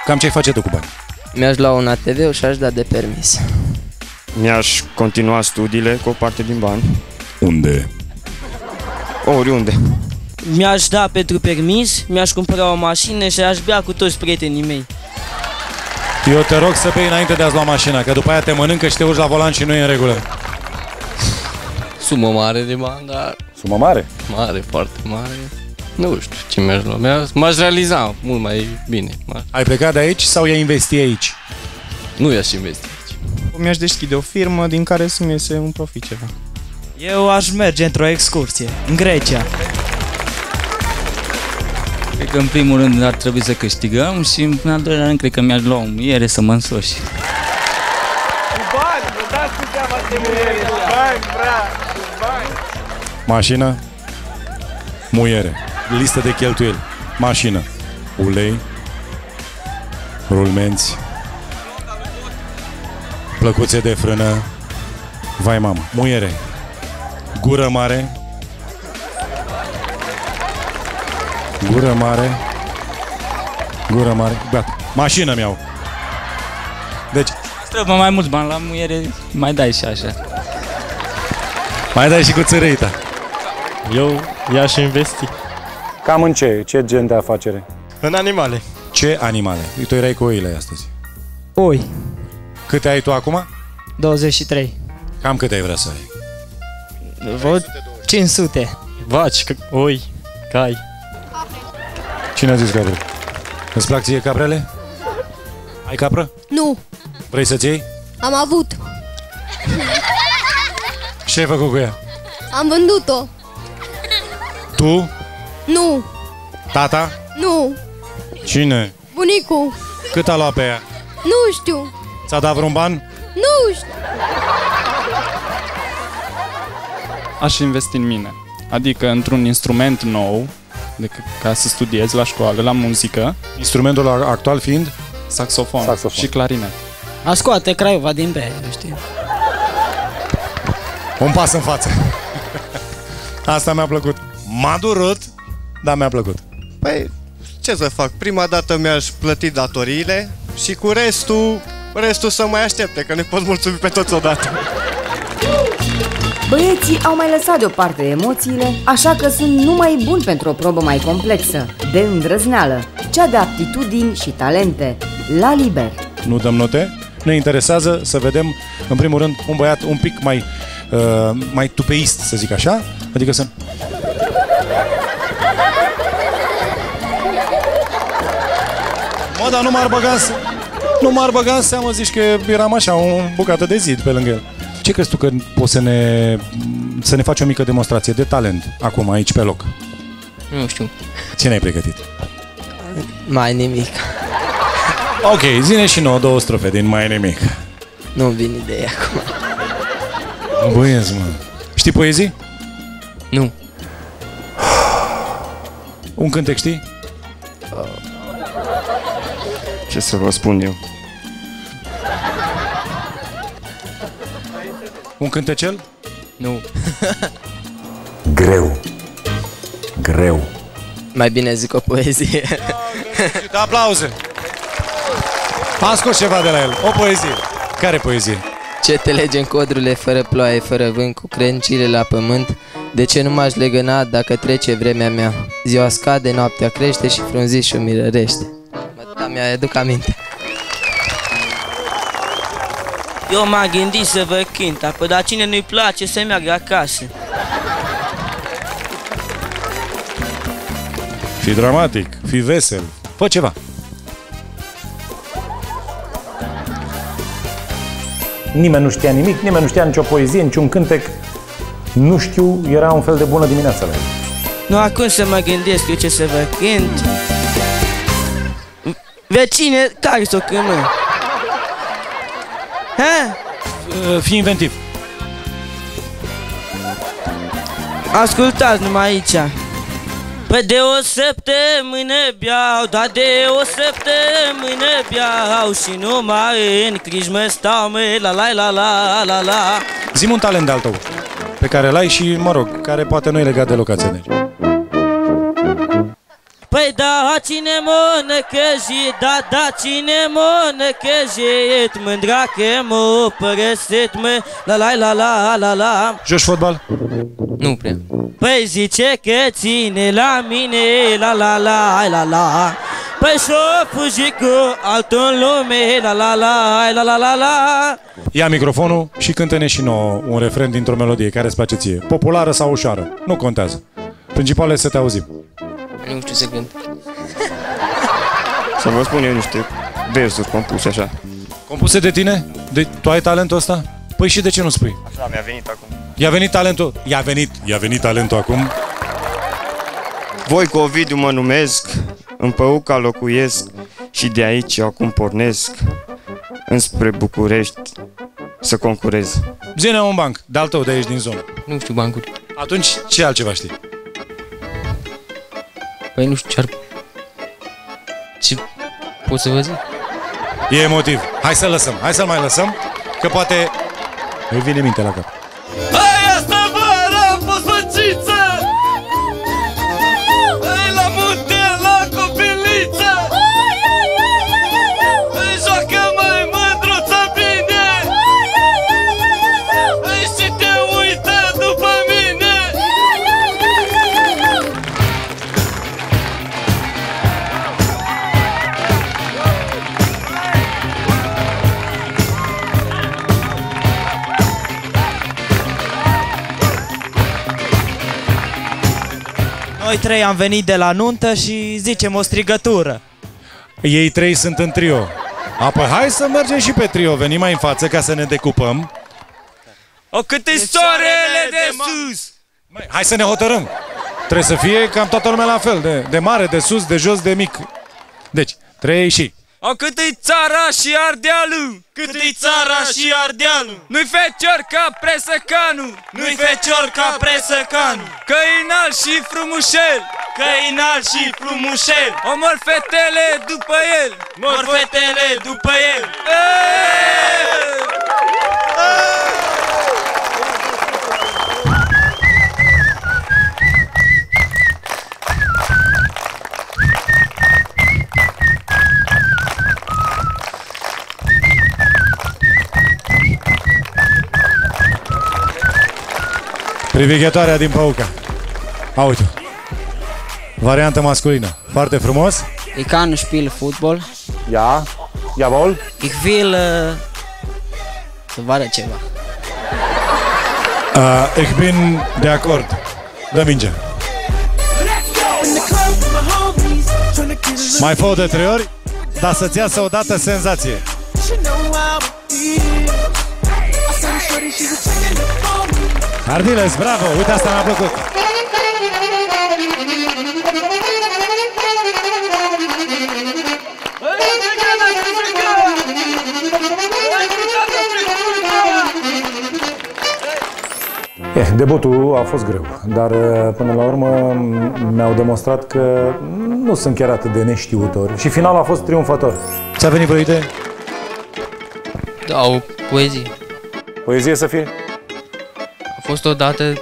Cam ce-ai face tu cu bani? Mi-aș lua un ATV și aș da de permis. Mi-aș continua studiile cu o parte din bani. Unde? Oriunde. Mi-aș da pentru permis, mi-aș cumpăra o mașină și aș bea cu toți prietenii mei. Eu te rog să bei înainte de a-ți lua mașina, că după aia te mănâncă și te urci la volan și nu e în regulă. Sumă mare de bani, dar Sumă mare? mare, foarte mare. Nu știu ce mi-aș lua. Mi-aș- M-aș realiza mult mai bine. M-aș- Ai plecat de aici sau i-ai investi aici? Nu i-aș investi aici. Mi-aș deschide o firmă din care să-mi iese un profit ceva. Eu aș merge într-o excursie, în Grecia. Cred că în primul rând ar trebui să câștigăm și în al doilea rând cred că mi-aș lua o miere să mă însoși. Bani, vă dați seama ce muiere. Bani, bra, bani. Mașină, muiere, listă de cheltuieli, mașină, ulei, rulmenți, plăcuțe de frână, vai mamă, muiere, gură mare, gură mare, gură mare, gata, mașină mi-au. Deci, Trebuie mai mulți bani la muiere, mai dai și așa. Mai dai și cu țărâita. Eu i-aș investi. Cam în ce? Ce gen de afacere? În animale. Ce animale? Tu erai cu oile astăzi. Oi. Câte ai tu acum? 23. Cam câte ai vrea să ai? Vreo 500. Vaci, că- oi, cai. Cine a zis capre? Îți plac ție caprele? Ai capră? Nu, Vrei să-ți iei? am avut. Ce ai făcut cu ea? Am vândut-o. Tu? Nu, Tata? nu, Cine? bunicul. Cât a luat pe ea? Nu știu, Ți-a dat vreun ban? nu știu. Aș investi în mine. Adică într-un instrument nou, de, ca să studiez la școală, la muzică. Instrumentul actual fiind? Saxofon, Saxofon. și clarinet. A scoate Craiova din pe, știi. Un pas în față. Asta mi-a plăcut. M-a durut, dar mi-a plăcut. Păi, ce să fac? Prima dată mi-aș plăti datoriile și cu restul, restul să mai aștepte, că ne pot mulțumi pe toți odată. Băieții au mai lăsat deoparte emoțiile, așa că sunt numai buni pentru o probă mai complexă, de îndrăzneală, cea de aptitudini și talente, la liber. Nu dăm note? Ne interesează să vedem, în primul rând, un băiat un pic mai, uh, mai tupeist, să zic așa. Adică să... Mă, dar nu m-ar băga în, se- nu m-ar băga în seamă, zici că eram așa, o bucată de zid pe lângă el. Ce crezi tu că poți să ne, să ne faci o mică demonstrație de talent acum, aici, pe loc? Nu știu. Ce ne-ai pregătit? Mai nimic. Ok, zine și nouă două strofe din Mai Nimic. Nu vin ideea acum. Băieți, mă. Știi poezii? Nu. Un cântec știi? Ce să vă spun eu? Un cântecel? Nu. Greu. Greu. Mai bine zic o poezie. Da, aplauze. Am scos ceva de la el. O poezie. Care poezie? Ce te lege în codrurile fără ploaie, fără vânt, cu crencile la pământ? De ce nu m-aș legăna dacă trece vremea mea? Ziua scade, noaptea crește și frunzișul mi rărește. Mă, da, mi-aduc aminte. Eu m-am gândit să vă cânt, apă, dar cine nu-i place să meargă acasă. Fi dramatic, fi vesel. Fă ceva. Nimeni nu știa nimic, nimeni nu știa nicio poezie, niciun cântec. Nu știu, era un fel de bună dimineața la el. Nu acum să mă gândesc eu ce să vă cânt. Vecine, care s-o câmă? Ha? Fii inventiv. Ascultați numai aici. Păi de o săptămână beau, da de o săptămână beau Și numai în crijmă stau, mă, la la la la la la Zi un talent de-al tău, pe care l-ai și, mă rog, care poate nu e legat de locația de aici. Păi da, cine mă năcăji, da, da, cine mă năcăjit Mândra că mă părăsit, mă, la la la la la la Joci fotbal? Nu prea. Păi zice că ține la mine, la la la la la Păi și-o fugi cu altul în lume, la la la la la la la Ia microfonul și cântă-ne și nouă un refren dintr-o melodie care îți place ție. Populară sau ușoară, nu contează. Principal e să te auzim. Nu știu să cânt. Să vă spun eu niște versuri compuse așa. Compuse de tine? De, tu ai talentul ăsta? Păi și de ce nu spui? Așa mi-a venit acum. I-a venit talentul. I-a venit, i-a venit talentul acum. Voi cu Ovidiu mă numesc, în Păuca locuiesc și de aici acum pornesc înspre București să concurez. Zine un banc, de-al tău de aici din zonă. Nu știu bancuri. Atunci ce altceva știi? Păi nu știu ce ar... Ce pot să vă zic? E emotiv. Hai să lăsăm, hai să-l mai lăsăm, că poate îi vine minte la cap. Trei am venit de la nuntă și zicem o strigătură. Ei trei sunt în trio. Apoi hai să mergem și pe trio. Venim mai în față ca să ne decupăm. O cât e soarele de sus! Hai să ne hotărâm. Trebuie să fie cam toată lumea la fel. De, de mare, de sus, de jos, de mic. Deci, trei și... O cât e țara și ardealul? Cât e țara și ardealul? Nu-i fecior ca presăcanu Nu-i fecior ca presăcanu Că e înalt și frumușel. Că e înalt și frumușel. Omor fetele după el. Mor fetele după el Privighetoarea din Păuca. A, uite. Variantă masculină. Foarte frumos. Ich kann spielen Football. Ja, jawohl. Ich will uh, să vadă ceva. Uh, ich bin de acord. Dă minge. Mai fă de trei ori, dar să-ți iasă odată senzație. Ardiles, bravo! Uite, asta mi-a plăcut. Eh, debutul a fost greu, dar eh, până la urmă mi-au demonstrat că nu sunt chiar atât de neștiutori și finalul a fost triumfător. Ți-a venit vreo idee? Da, o poezie. Poezie să fie? A fost odată,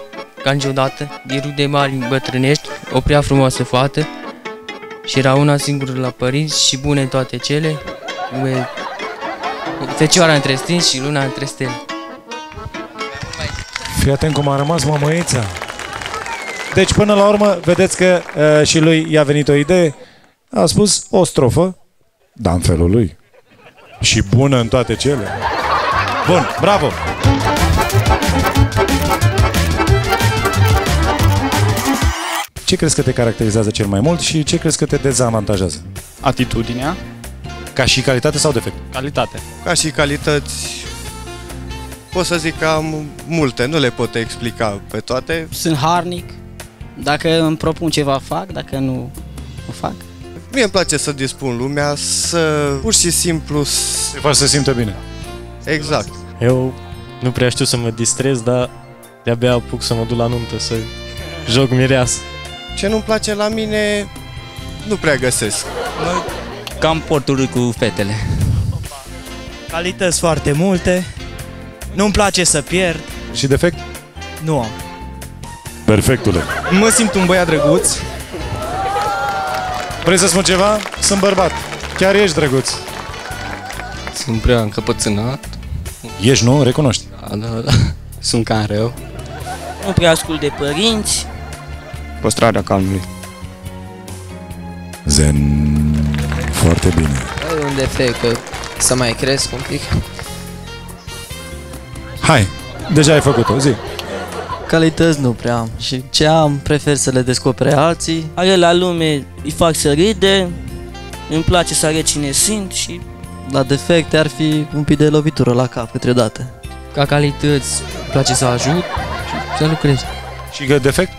ca niciodată, din rude mari bătrânești, o prea frumoasă fată și era una singură la părinți și bune în toate cele, lume, fecioara între stinși și luna între stele. Fii atent cum a rămas mămăița. Deci, până la urmă, vedeți că uh, și lui i-a venit o idee. A spus o strofă, dar în felul lui. Și bună în toate cele. Bun, bravo! Ce crezi că te caracterizează cel mai mult și ce crezi că te dezavantajează? Atitudinea. Ca și calitate sau defect? Calitate. Ca și calități, pot să zic că am multe, nu le pot explica pe toate. Sunt harnic, dacă îmi propun ceva fac, dacă nu, nu fac. Mie îmi place să dispun lumea, să pur și simplu... Te faci să simtă bine. Exact. Eu nu prea știu să mă distrez, dar de-abia apuc să mă duc la nuntă, să joc mireasă. Ce nu-mi place la mine, nu prea găsesc. Cam portul cu fetele. Calități foarte multe. Nu-mi place să pierd. Și defect? Nu am. Perfectule. Mă simt un băiat drăguț. Vrei să spun ceva? Sunt bărbat. Chiar ești drăguț. Sunt prea încăpățânat. Ești, nu? Recunoști. Da, da, da. Sunt cam rău. Nu prea ascult de părinți. Păstrarea calmului. Zen. Foarte bine. E un defect, că să mai cresc un pic. Hai, deja ai făcut-o, zi. Calități nu prea am și ce am prefer să le descopere alții. Ale la lume îi fac să râde, îmi place să arăt cine sunt și... La defecte ar fi un pic de lovitură la cap câteodată. Ca calități, îmi place să ajut și să lucrez. Și că defect?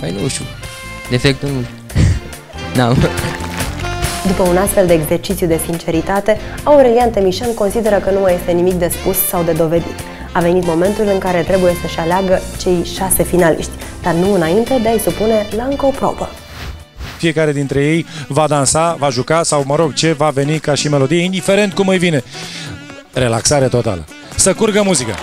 Păi nu știu, defectul nu. N-am. După un astfel de exercițiu de sinceritate, Aurelian Temișan consideră că nu mai este nimic de spus sau de dovedit. A venit momentul în care trebuie să-și aleagă cei șase finaliști, dar nu înainte de a-i supune la încă o probă. Fiecare dintre ei va dansa, va juca sau, mă rog, ce va veni ca și melodie, indiferent cum îi vine. Relaxare totală. Să curgă muzica.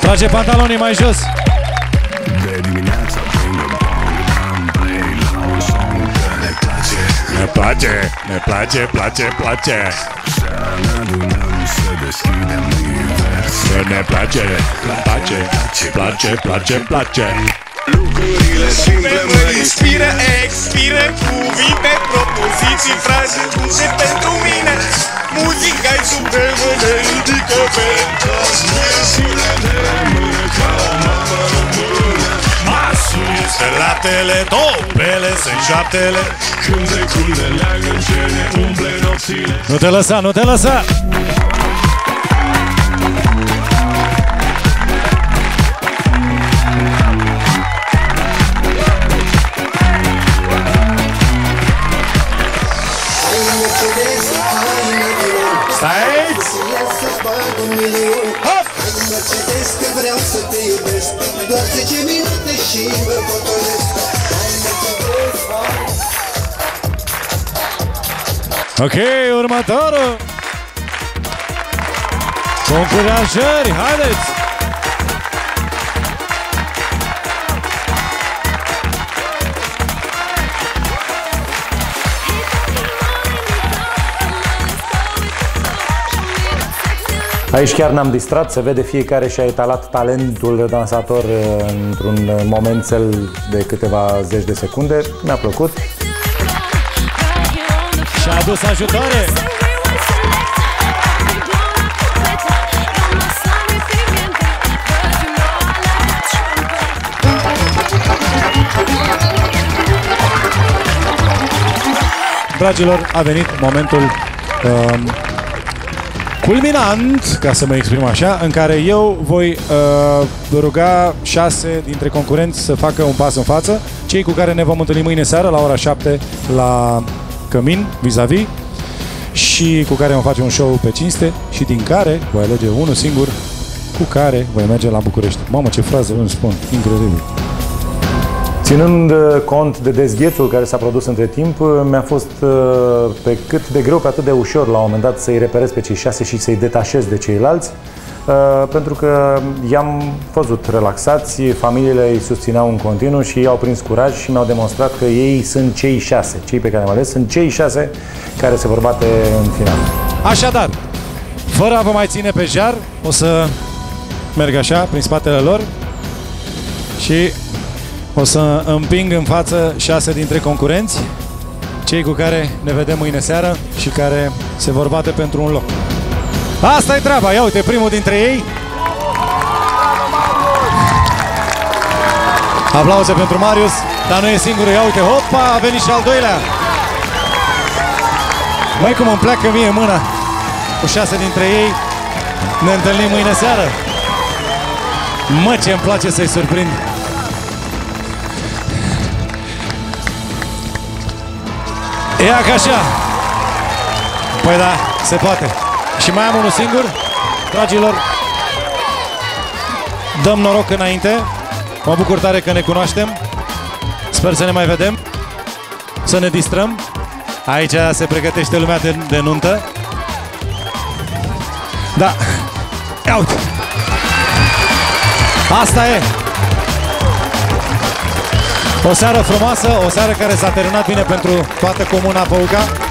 Trage pantalonii mai jos. Place, ne place, place, place. Să ne adunăm, să deschidem univers Că ne place, place, place, place, place. Lucrurile simple mă Inspiră, expiră cuvinte, propoziții, fraze bune pentru mine. Muzica-i supremă, ne ridică pe Stelatele, topele, sunt șaptele Când secunde leagă ce ne umple nopțile Nu te lăsa, nu te lăsa! Ok, următorul! Concurajări, haideți! Aici chiar ne-am distrat, se vede fiecare și-a etalat talentul de dansator uh, într-un momențel de câteva zeci de secunde. Mi-a plăcut. Și-a adus ajutoare! Dragilor, a venit momentul um, culminant, ca să mă exprim așa, în care eu voi uh, ruga șase dintre concurenți să facă un pas în față, cei cu care ne vom întâlni mâine seară la ora 7 la Cămin, vis-a-vis, și cu care vom face un show pe cinste și din care voi alege unul singur cu care voi merge la București. Mamă, ce frază îmi spun, incredibil. Ținând uh, cont de dezghețul care s-a produs între timp, uh, mi-a fost uh, pe cât de greu, pe atât de ușor la un moment dat să-i reperez pe cei șase și să-i detașez de ceilalți, pentru că i-am văzut relaxați, familiile îi susțineau în continuu și ei au prins curaj și mi-au demonstrat că ei sunt cei șase, cei pe care am ales, sunt cei șase care se vor bate în final. Așadar, fără a vă mai ține pe jar, o să merg așa, prin spatele lor și o să împing în față șase dintre concurenți, cei cu care ne vedem mâine seară și care se vor bate pentru un loc. Asta e treaba, ia uite, primul dintre ei. Aplauze pentru Marius, dar nu e singurul, ia uite, hopa, a venit și al doilea. Mai cum îmi pleacă mie mâna cu șase dintre ei, ne întâlnim mâine seară. Mă, ce îmi place să-i surprind. Ia ca așa. Păi da, se poate. Și mai am unul singur. Dragilor, dăm noroc înainte. Mă bucur tare că ne cunoaștem. Sper să ne mai vedem. Să ne distrăm. Aici se pregătește lumea de, de nuntă. Da. Ia uite. Asta e. O seară frumoasă, o seară care s-a terminat bine pentru toată comuna Păuca.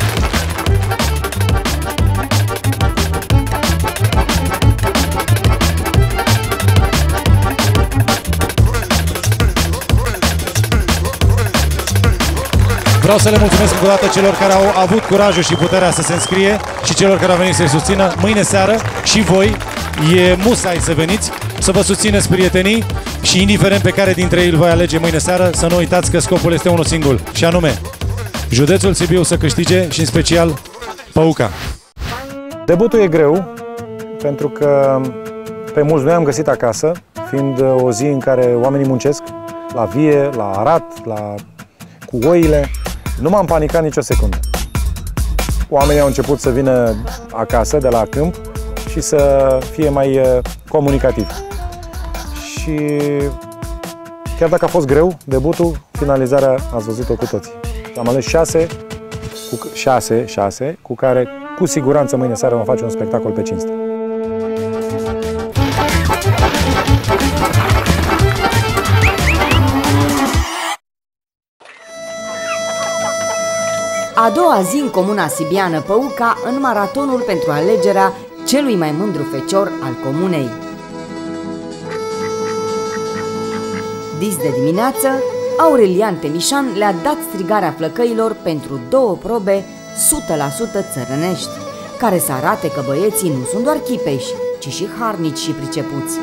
Vreau să le mulțumesc încă o dată celor care au avut curajul și puterea să se înscrie și celor care au venit să-i susțină. Mâine seară și voi e musai să veniți, să vă susțineți prietenii și indiferent pe care dintre ei îl voi alege mâine seară, să nu uitați că scopul este unul singur și anume județul Sibiu să câștige și în special Păuca. Debutul e greu pentru că pe mulți noi am găsit acasă, fiind o zi în care oamenii muncesc la vie, la arat, la cu oile. Nu m-am panicat nicio secundă. Oamenii au început să vină acasă de la câmp și să fie mai uh, comunicativi. Și chiar dacă a fost greu debutul, finalizarea ați văzut-o cu toții. Am ales șase, cu, șase, șase, cu care cu siguranță mâine seară vom face un spectacol pe cinste. A doua zi în comuna sibiană Păuca, în maratonul pentru alegerea celui mai mândru fecior al comunei. Dis de dimineață, Aurelian Temișan le-a dat strigarea flăcăilor pentru două probe 100% țărănești, care să arate că băieții nu sunt doar chipeși, ci și harnici și pricepuți.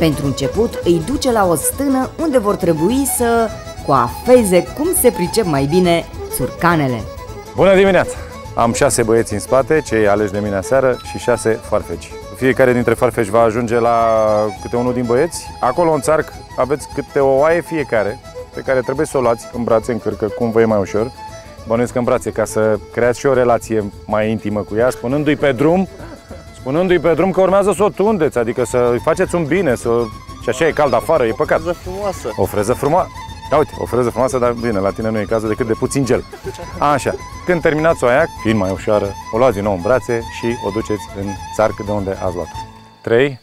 Pentru început îi duce la o stână unde vor trebui să coafeze cum se pricep mai bine țurcanele. Bună dimineața! Am șase băieți în spate, cei aleși de mine aseară, și șase farfeci. Fiecare dintre farfeci va ajunge la câte unul din băieți. Acolo în țarc aveți câte o oaie fiecare, pe care trebuie să o luați în brațe, în cârcă, cum vă e mai ușor. Bănuiesc în brațe, ca să creați și o relație mai intimă cu ea, spunându-i pe drum, spunându-i pe drum că urmează să o tundeți, adică să îi faceți un bine, să... și așa e cald afară, e păcat. Freză frumoasă. O freză frumoasă. Da, uite, o freză frumoasă, dar bine, la tine nu e cazul decât de puțin gel. Așa, când terminați o aia, fiind mai ușoară, o luați din nou în brațe și o duceți în țarc de unde ați luat-o. 3,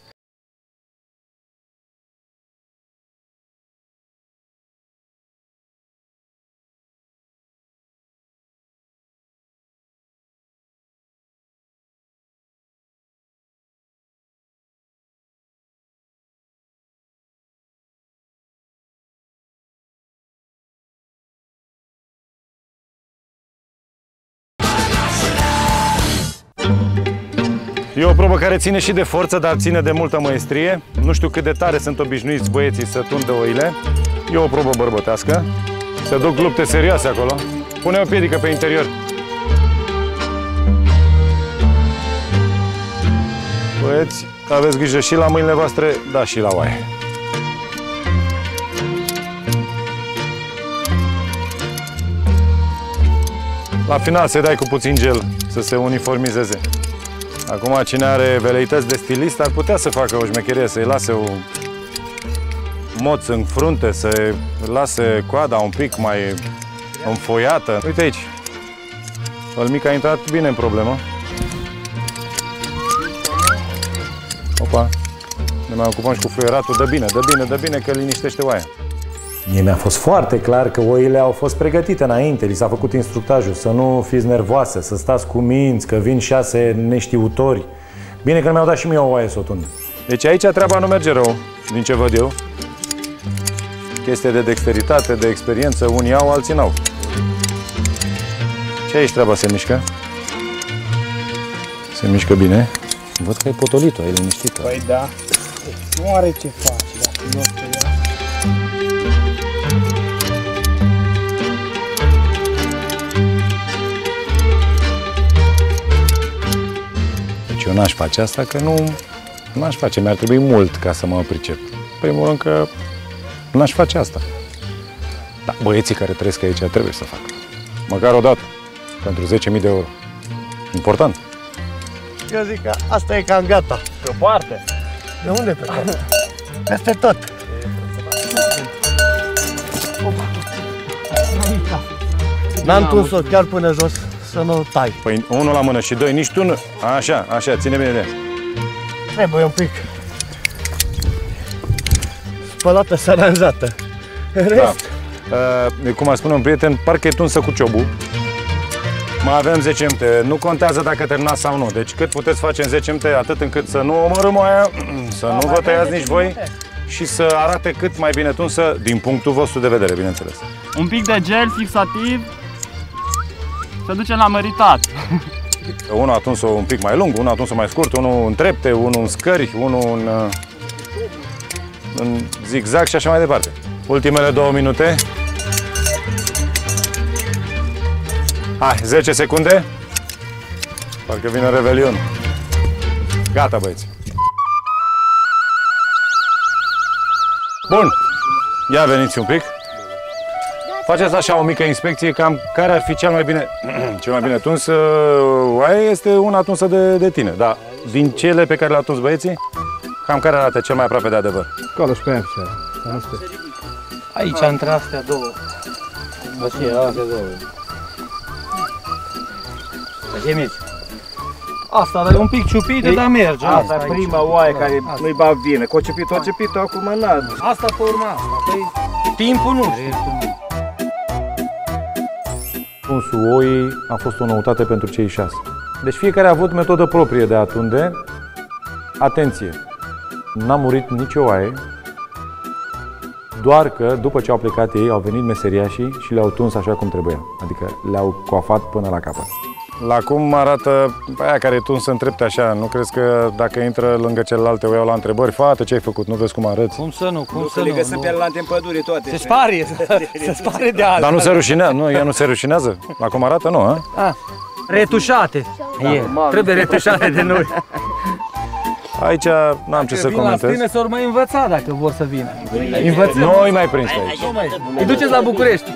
E o probă care ține și de forță, dar ține de multă măestrie. Nu știu cât de tare sunt obișnuiți băieții să tundă oile. E o probă bărbătească. Se duc lupte serioase acolo. Pune o piedică pe interior. Băieți, aveți grijă și la mâinile voastre, da și la oaie. La final se dai cu puțin gel să se uniformizeze. Acum, cine are veleități de stilist ar putea să facă o șmecherie, să-i lase o moț în frunte, să lase coada un pic mai înfoiată. Uite aici, îl mic a intrat bine în problemă. Opa, ne mai ocupăm și cu fluieratul, dă bine, dă bine, dă bine că liniștește oaia. Mie mi-a fost foarte clar că oile au fost pregătite înainte, li s-a făcut instructajul, să nu fiți nervoase, să stați cu minți, că vin șase neștiutori. Bine că nu mi-au dat și mie o oaie să o tund. Deci aici treaba nu merge rău, din ce văd eu. Chestie de dexteritate, de experiență, unii au, alții n-au. Și aici treaba se mișcă. Se mișcă bine. Văd că ai potolit-o, ai liniștit-o. Păi da, nu are ce face dacă nu eu n-aș face asta că nu n-aș face. Mi-ar trebui mult ca să mă pricep. Primul rând că n-aș face asta. Dar băieții care trăiesc aici trebuie să facă. Măcar o dată. Pentru 10.000 de euro. Important. Eu zic că asta e cam gata. Pe parte. De unde pe parte? Peste tot. N-am tuns-o chiar până jos să nu o tai. Păi unul la mână și doi, nici tu nu... Așa, așa, ține bine de Trebuie un pic spălată, saranjată. În Da. rest, Uh, cum a spune un prieten, parcă e tunsă cu ciobul. Mai avem 10 minute. Nu contează dacă terminați sau nu. Deci cât puteți face în 10 minute, atât încât să nu omorâm aia, să nu vă tăiați nici voi și să arate cât mai bine tunsă din punctul vostru de vedere, bineînțeles. Un pic de gel fixativ se duce la măritat. Unul a tuns-o un pic mai lung, unul a tuns-o mai scurt, unul în trepte, unul în scări, unul în, uh, în zigzag și așa mai departe. Ultimele două minute. Hai, 10 secunde. Parcă vine Revelion. Gata, băieți. Bun. Ia veniți un pic. Faceți așa o mică inspecție, cam care ar fi cel mai bine, cel mai bine tuns. uh, Oaia este una tunsă de, de tine, dar din cele pe care le-au tuns băieții, cam care arată cel mai aproape de adevăr? Acolo și pe aia, să nu știu. Aici, între astea două. Așa, astea două. Ce mici? Asta, dar e un pic ciupită, dar merge. Asta Asta e prima oaie care nu-i bag bine. Că o cepit, o cepit, acum n-a. Asta pe urma asta. Păi, timpul nu știu. Tunsul oii a fost o noutate pentru cei șase. Deci fiecare a avut metodă proprie de a tunde. Atenție! N-a murit nicio oaie, doar că după ce au plecat ei, au venit meseriașii și le-au tuns așa cum trebuia. Adică le-au coafat până la capăt. La cum arată aia care e tuns în trepte așa, nu crezi că dacă intră lângă celelalte o iau la întrebări, fată, ce ai făcut, nu vezi cum arăți? Cum să nu, cum Nu, să că le nu? găsim nu. pe alante în pădure toate. Se spare, se spare de altă. Dar nu se rușinează, nu, ea nu se rușinează? La cum arată, nu, a? Ah, retușate. Da. E, trebuie retușate de noi. Aici n-am ce să Vin la comentez. spine să ori mai învăța dacă vor să vină. Învățăm. Nu îi mai prins pe aici. Nu mai. Îi duceți la București.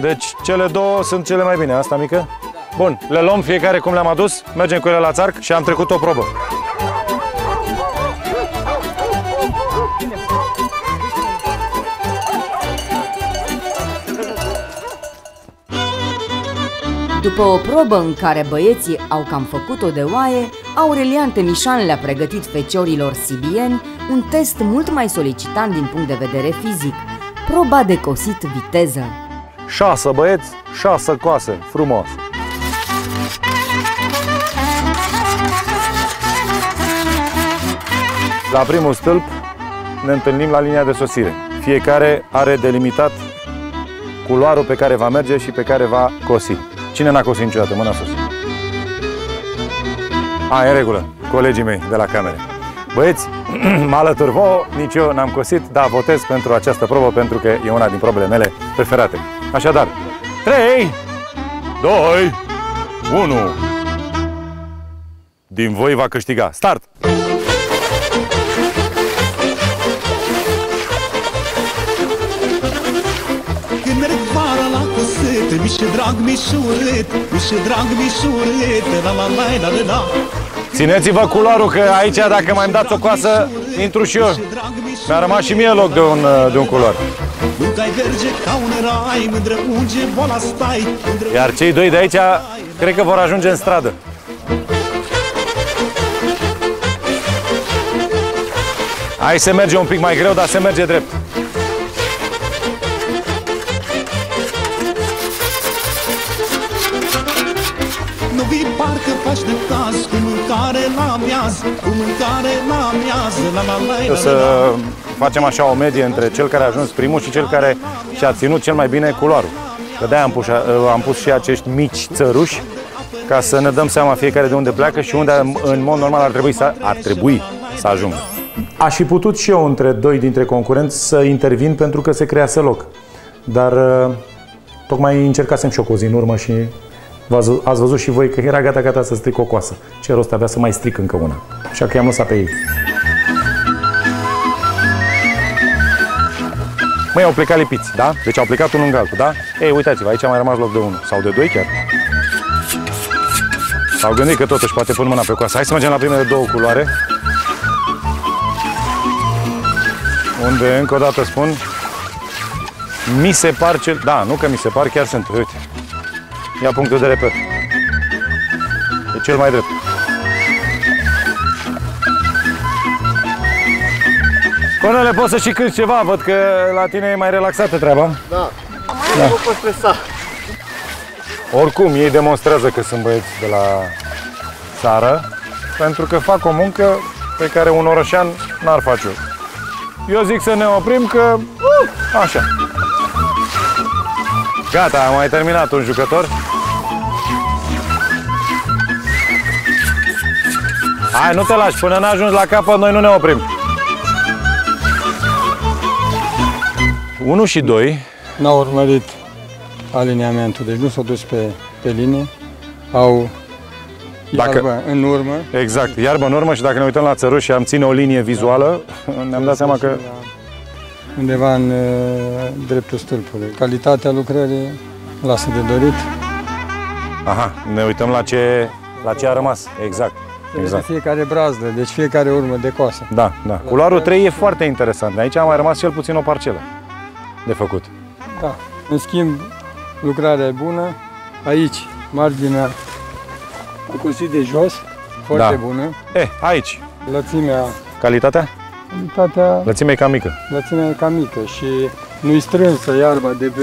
Deci cele două sunt cele mai bine, asta mică? Bun, le luăm fiecare cum le-am adus, mergem cu ele la țarc și am trecut o probă. După o probă în care băieții au cam făcut-o de oaie, Aurelian Temișan le-a pregătit feciorilor sibieni un test mult mai solicitant din punct de vedere fizic, proba de cosit viteză. Șase băieți, șase coase, frumos. La primul stâlp ne întâlnim la linia de sosire. Fiecare are delimitat culoarul pe care va merge și pe care va cosi. Cine n-a cosit niciodată? Mâna sus. A, e în regulă. Colegii mei de la camere. Băieți, mă alătur vouă, nici eu n-am cosit, dar votez pentru această probă pentru că e una din probele mele preferate. Așadar, 3, 2, 1. Din voi va câștiga. Start! Cosete Mișe drag, mișuret Mișe drag, mișuret La la la la la la Țineți-vă culoarul că aici dacă mai îmi dați o coasă, intru și eu. Mi-a rămas și mie loc de un, de un culor. Nu cai verge ca un rai Mândră unge, boala stai Mândră Iar cei doi de aici cred că vor ajunge în stradă. Hai se merge un pic mai greu, dar se merge drept. Parcă faci de caz Cu mâncare la miaz Cu mâncare la miaz La la la la la Să facem așa o medie între cel care a ajuns primul și cel care și-a ținut cel mai bine culoarul. Că de-aia am pus, am pus și acești mici țăruși ca să ne dăm seama fiecare de unde pleacă și unde în mod normal ar trebui să, ar trebui să ajungă. Aș fi putut și eu între doi dintre concurenți să intervin pentru că se crease loc. Dar uh, tocmai încercasem și eu cu o zi în urmă și v-ați ați văzut și voi că era gata, gata să stric o coasă. Ce rost avea să mai stric încă una. Așa că i-am lăsat pe ei. Măi, au plecat lipiți, da? Deci au plecat unul lângă altul, da? Ei, uitați-vă, aici a mai rămas loc de unul sau de doi chiar. S-au gândit că totuși poate pun mâna pe coasă. Hai să mergem la primele două culoare. Unde, încă o dată spun, mi se par cel... Da, nu că mi se par, chiar sunt. Uite. Ia punctul de repet. E cel mai drept. Conele, poți să și cânti ceva? Văd că la tine e mai relaxată treaba. Da. Da. Nu pot stresa. Oricum, ei demonstrează că sunt băieți de la țară, pentru că fac o muncă pe care un orășean n-ar face-o. Eu zic să ne oprim că... uh, Așa. Gata, am mai terminat un jucător. Hai, nu te lași, până n-ajungi la capăt, noi nu ne oprim. 1 și 2 N-au urmărit aliniamentul, deci nu s-au dus pe, pe linie, au Dacă- iarbă în urmă. Exact, iarbă în urmă și dacă ne uităm la țăruși și am ține o linie vizuală, ne-am dat seama că undeva în uh, dreptul stâlpului. Calitatea lucrării lasă de dorit. Aha, ne uităm la ce, la ce a rămas. Exact. Exact. exact. Fiecare brazdă, deci fiecare urmă de coasă. Da, da. Culoarul 3 e foarte interesant. Aici a mai rămas cel puțin o parcelă de făcut. Da. În schimb, lucrarea e bună. Aici, marginea cusit de jos, foarte Da. bună. Eh, aici. Lățimea, Calitatea? calitatea, Lățimea e cam mică. lățimea e cam mică și nu-i strânsă iarba de pe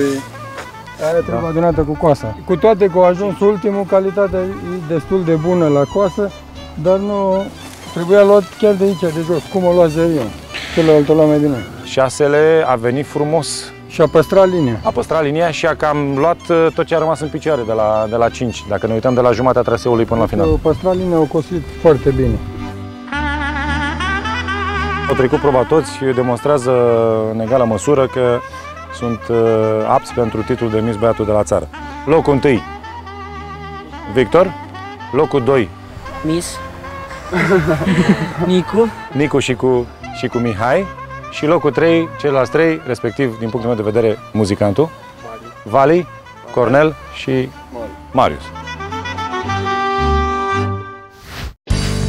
Aia trebuie adunată cu coasa. Cu toate că au ajuns ultimul, calitatea e destul de bună la coasă, dar nu trebuia luat chiar de aici, de jos, cum o luați de eu. Celălalt o luam mai bine. Șasele a venit frumos. Și a păstrat linia. A păstrat linia și a cam luat uh, tot ce a rămas în picioare de la, de la 5, dacă ne uităm de la jumatea traseului până la final. Au păstrat linia, au cosit foarte bine. Au trecut proba toți, demonstrează în egală măsură că sunt uh, apți pentru titlul de Miss Băiatul de la țară. Locul 1, Victor. Locul 2, Miss. Nicu. Nicu și cu, și cu Mihai. Și locul 3, ceilalți trei, respectiv, din punctul meu de vedere, muzicantul. Vali, Cornel și Marius.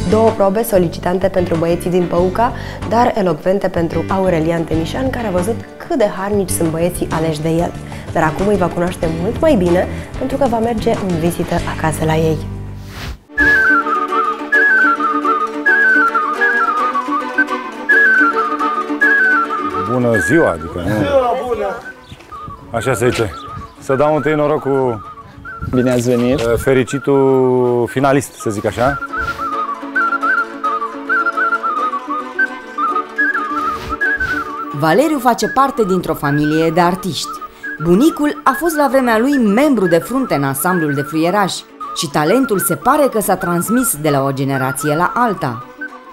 Două probe solicitante pentru băieții din Păuca, dar elocvente pentru Aurelian Temișan, care a văzut cât de harnici sunt băieții aleși de el. Dar acum îi va cunoaște mult mai bine, pentru că va merge în vizită acasă la ei. Bună ziua, adică nu... bună! Așa se zice. Să dau întâi noroc cu Bine ați venit! uh, fericitul finalist, să zic așa. Valeriu face parte dintr-o familie de artiști. Bunicul a fost la vremea lui membru de frunte în ansamblul de fluierași și talentul se pare că s-a transmis de la o generație la alta.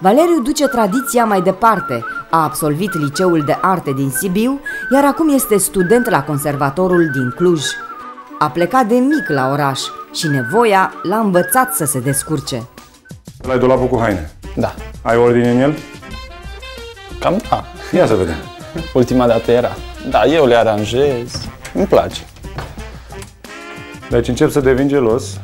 Valeriu duce tradiția mai departe, a absolvit liceul de arte din Sibiu, iar acum este student la conservatorul din Cluj. A plecat de mic la oraș și nevoia l-a învățat să se descurce. La dulapul cu haine. Da. Ai ordine în el? Cam da. Ia să vedem. Ultima dată era. Da, eu le aranjez. Îmi place. Deci încep să devin gelos.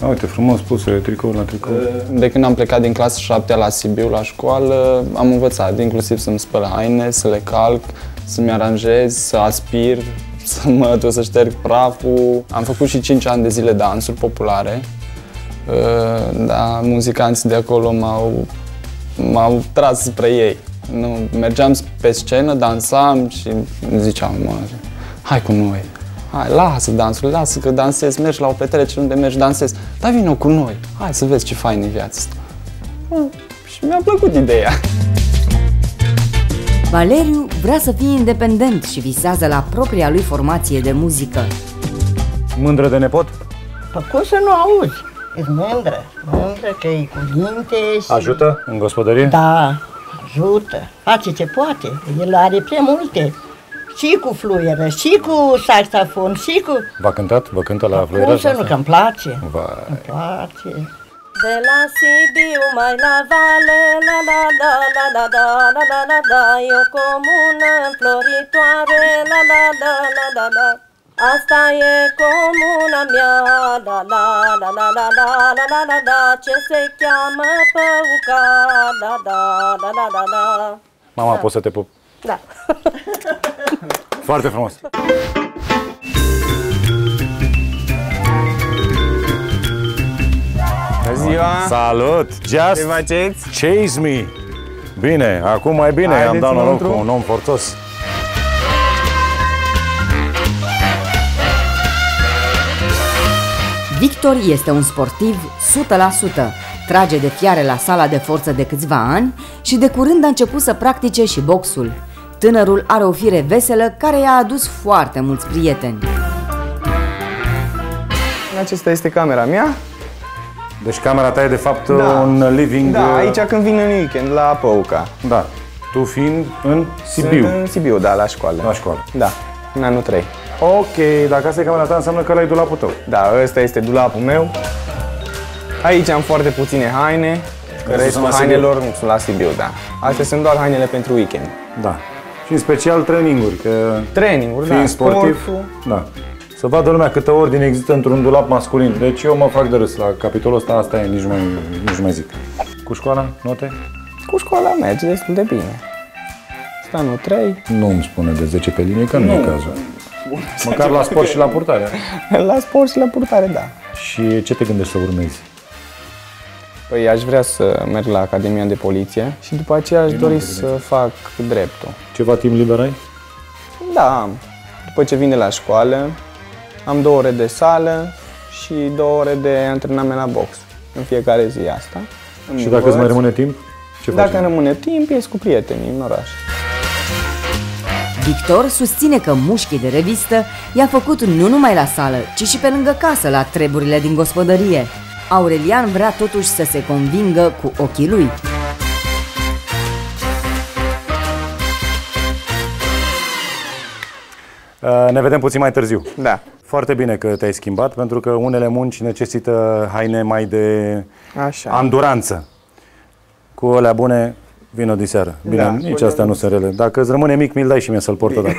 A, uite, frumos puse tricou la tricou. De când am plecat din clasa 7 la Sibiu, la școală, am învățat inclusiv să-mi spăl haine, să le calc, să-mi aranjez, să aspir, să mă duc să șterg praful. Am făcut și 5 ani de zile dansuri populare. Uh, Da, muzicanții de acolo m-au, m-au tras spre ei. Nu, mergeam pe scenă, dansam și îmi ziceam, mă, hai cu noi. Hai, lasă dansul, lasă că dansezi, mergi la o petrecere unde mergi, dansezi. Dar vină cu noi, hai să vezi ce fain e viața asta. Bă, Și mi-a plăcut ideea. Valeriu vrea să fie independent și visează la propria lui formație de muzică. Mândră de nepot? Păi cum să nu auzi? Ești mândră, mândră că e cuvinte și... Ajută în gospodărie? Da, ajută, face ce poate. El are prea multe. Și cu fluieră, și cu saxofon, și cu... V-a cântat? Vă cântă la Cum fluieraj? să nu, că îmi place. Vai. Îmi place. De la Sibiu mai la vale, la la la la la la la la la la E o comună înfloritoare, la la la la la la Asta e comuna mea, la la la la la la la la la la Ce se cheamă Păuca, la la la la la la Mama, poți să te pup? Da. Foarte frumos. Bună ziua! Salut! Just Ce faceți? chase me! Bine, acum mai bine, Haideți am dat noroc înăuntru. cu un om forțos. Victor este un sportiv 100%, trage de fiare la sala de forță de câțiva ani și de curând a început să practice și boxul. Tânărul are o fire veselă care i-a adus foarte mulți prieteni. Acesta este camera mea. Deci camera ta e de fapt Da. un living... Da, uh, aici când vin în weekend la Păuca. Da. Tu fiind în Sibiu. Sunt în Sibiu, da, la școală. La școală. Da, în anul 3. Ok, dacă asta e camera ta, înseamnă că ăla e dulapul tău. Da, ăsta este dulapul meu. Aici am foarte puține haine, că Astea sunt restul la Sibiu. hainelor sunt la Sibiu, da. Astea sunt doar hainele pentru weekend. Da. Și în special traininguri, că Traininguri, fiind da, sportiv, sportul. da. Să vadă lumea câtă ordine există într-un dulap masculin. Deci eu mă fac de râs la capitolul ăsta, asta e, nici nu mai, nici nu mai zic. Cu școala, note? Cu școala merge destul de bine. Asta anul 3. Nu îmi spune de 10 pe linie, că nu, e cazul. Măcar la sport și la purtare. La sport și la purtare, da. Și ce te gândești să urmezi? Păi aș vrea să merg la Academia de Poliție și după aceea aș Bine, dori bine. să fac dreptul. Ceva timp liber ai? Da, după ce vin de la școală, Am două ore de sală și două ore de antrenament la box. În fiecare zi asta. Îmi Și dacă îți mai învăț. rămâne timp, ce faci? Dacă rămâne timp, ies cu prietenii în oraș. Victor susține că mușchii de revistă i-a făcut nu numai la sală, ci și pe lângă casă la treburile din gospodărie. Aurelian vrea totuși să se convingă cu ochii lui. Uh, Ne vedem puțin mai târziu. Da. Foarte bine că te-ai schimbat, pentru că unele munci necesită haine mai de Așa. anduranță. Cu alea bune, vin o diseară. Bine, Da, nici cu astea nu sunt rele. Dacă îți rămâne mic, mi-l dai și mie să-l port odată.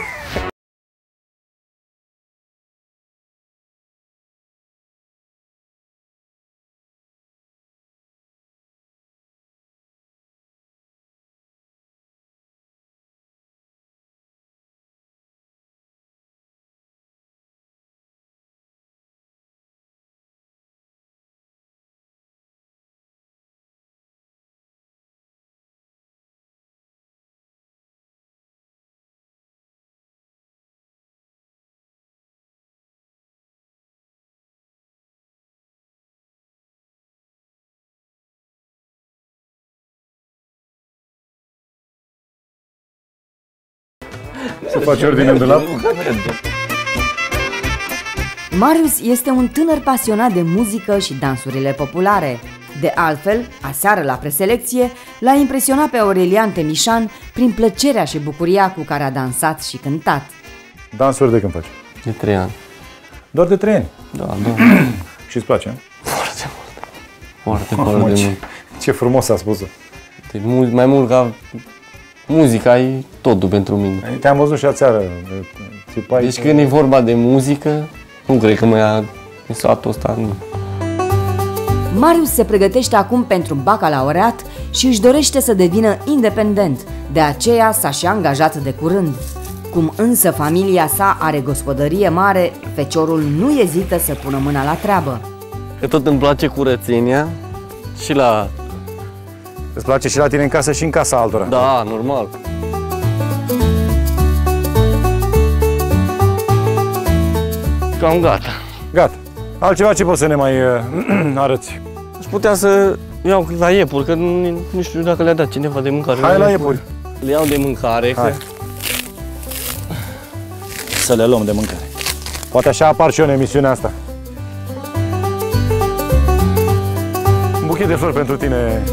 Să faci ordine în dulap? Marius este un tânăr pasionat de muzică și dansurile populare. De altfel, aseară la preselecție, l-a impresionat pe Aurelian Temișan prin plăcerea și bucuria cu care a dansat și cântat. Dansuri de când faci? De trei ani. Doar de trei ani? Da, da. Și îți place? Foarte, Mamă, foarte ce- mult. Ce frumos a spus-o. De mult, mai mult ca muzica e totul pentru mine. Te-am văzut și aseară. Țipai Deci când e vorba de muzică, nu cred că mă ia în satul ăsta. Nu. Marius se pregătește acum pentru bacalaureat și își dorește să devină independent, de aceea s-a și angajat de curând. Cum însă familia sa are gospodărie mare, feciorul nu ezită să pună mâna la treabă. Că tot îmi place curățenia și la... Îți place și la tine în casă și în casa altora? Da, normal. Cam gata. Gata. Altceva ce poți să ne mai uh, arăți? Aș putea să iau câteva iepuri, că nu, nu știu dacă le-a dat cineva de mâncare. Hai la iepuri. Le iau de mâncare, Hai. că Să le luăm de mâncare. Poate așa apar și eu în emisiunea asta. Un buchet de flori pentru tine.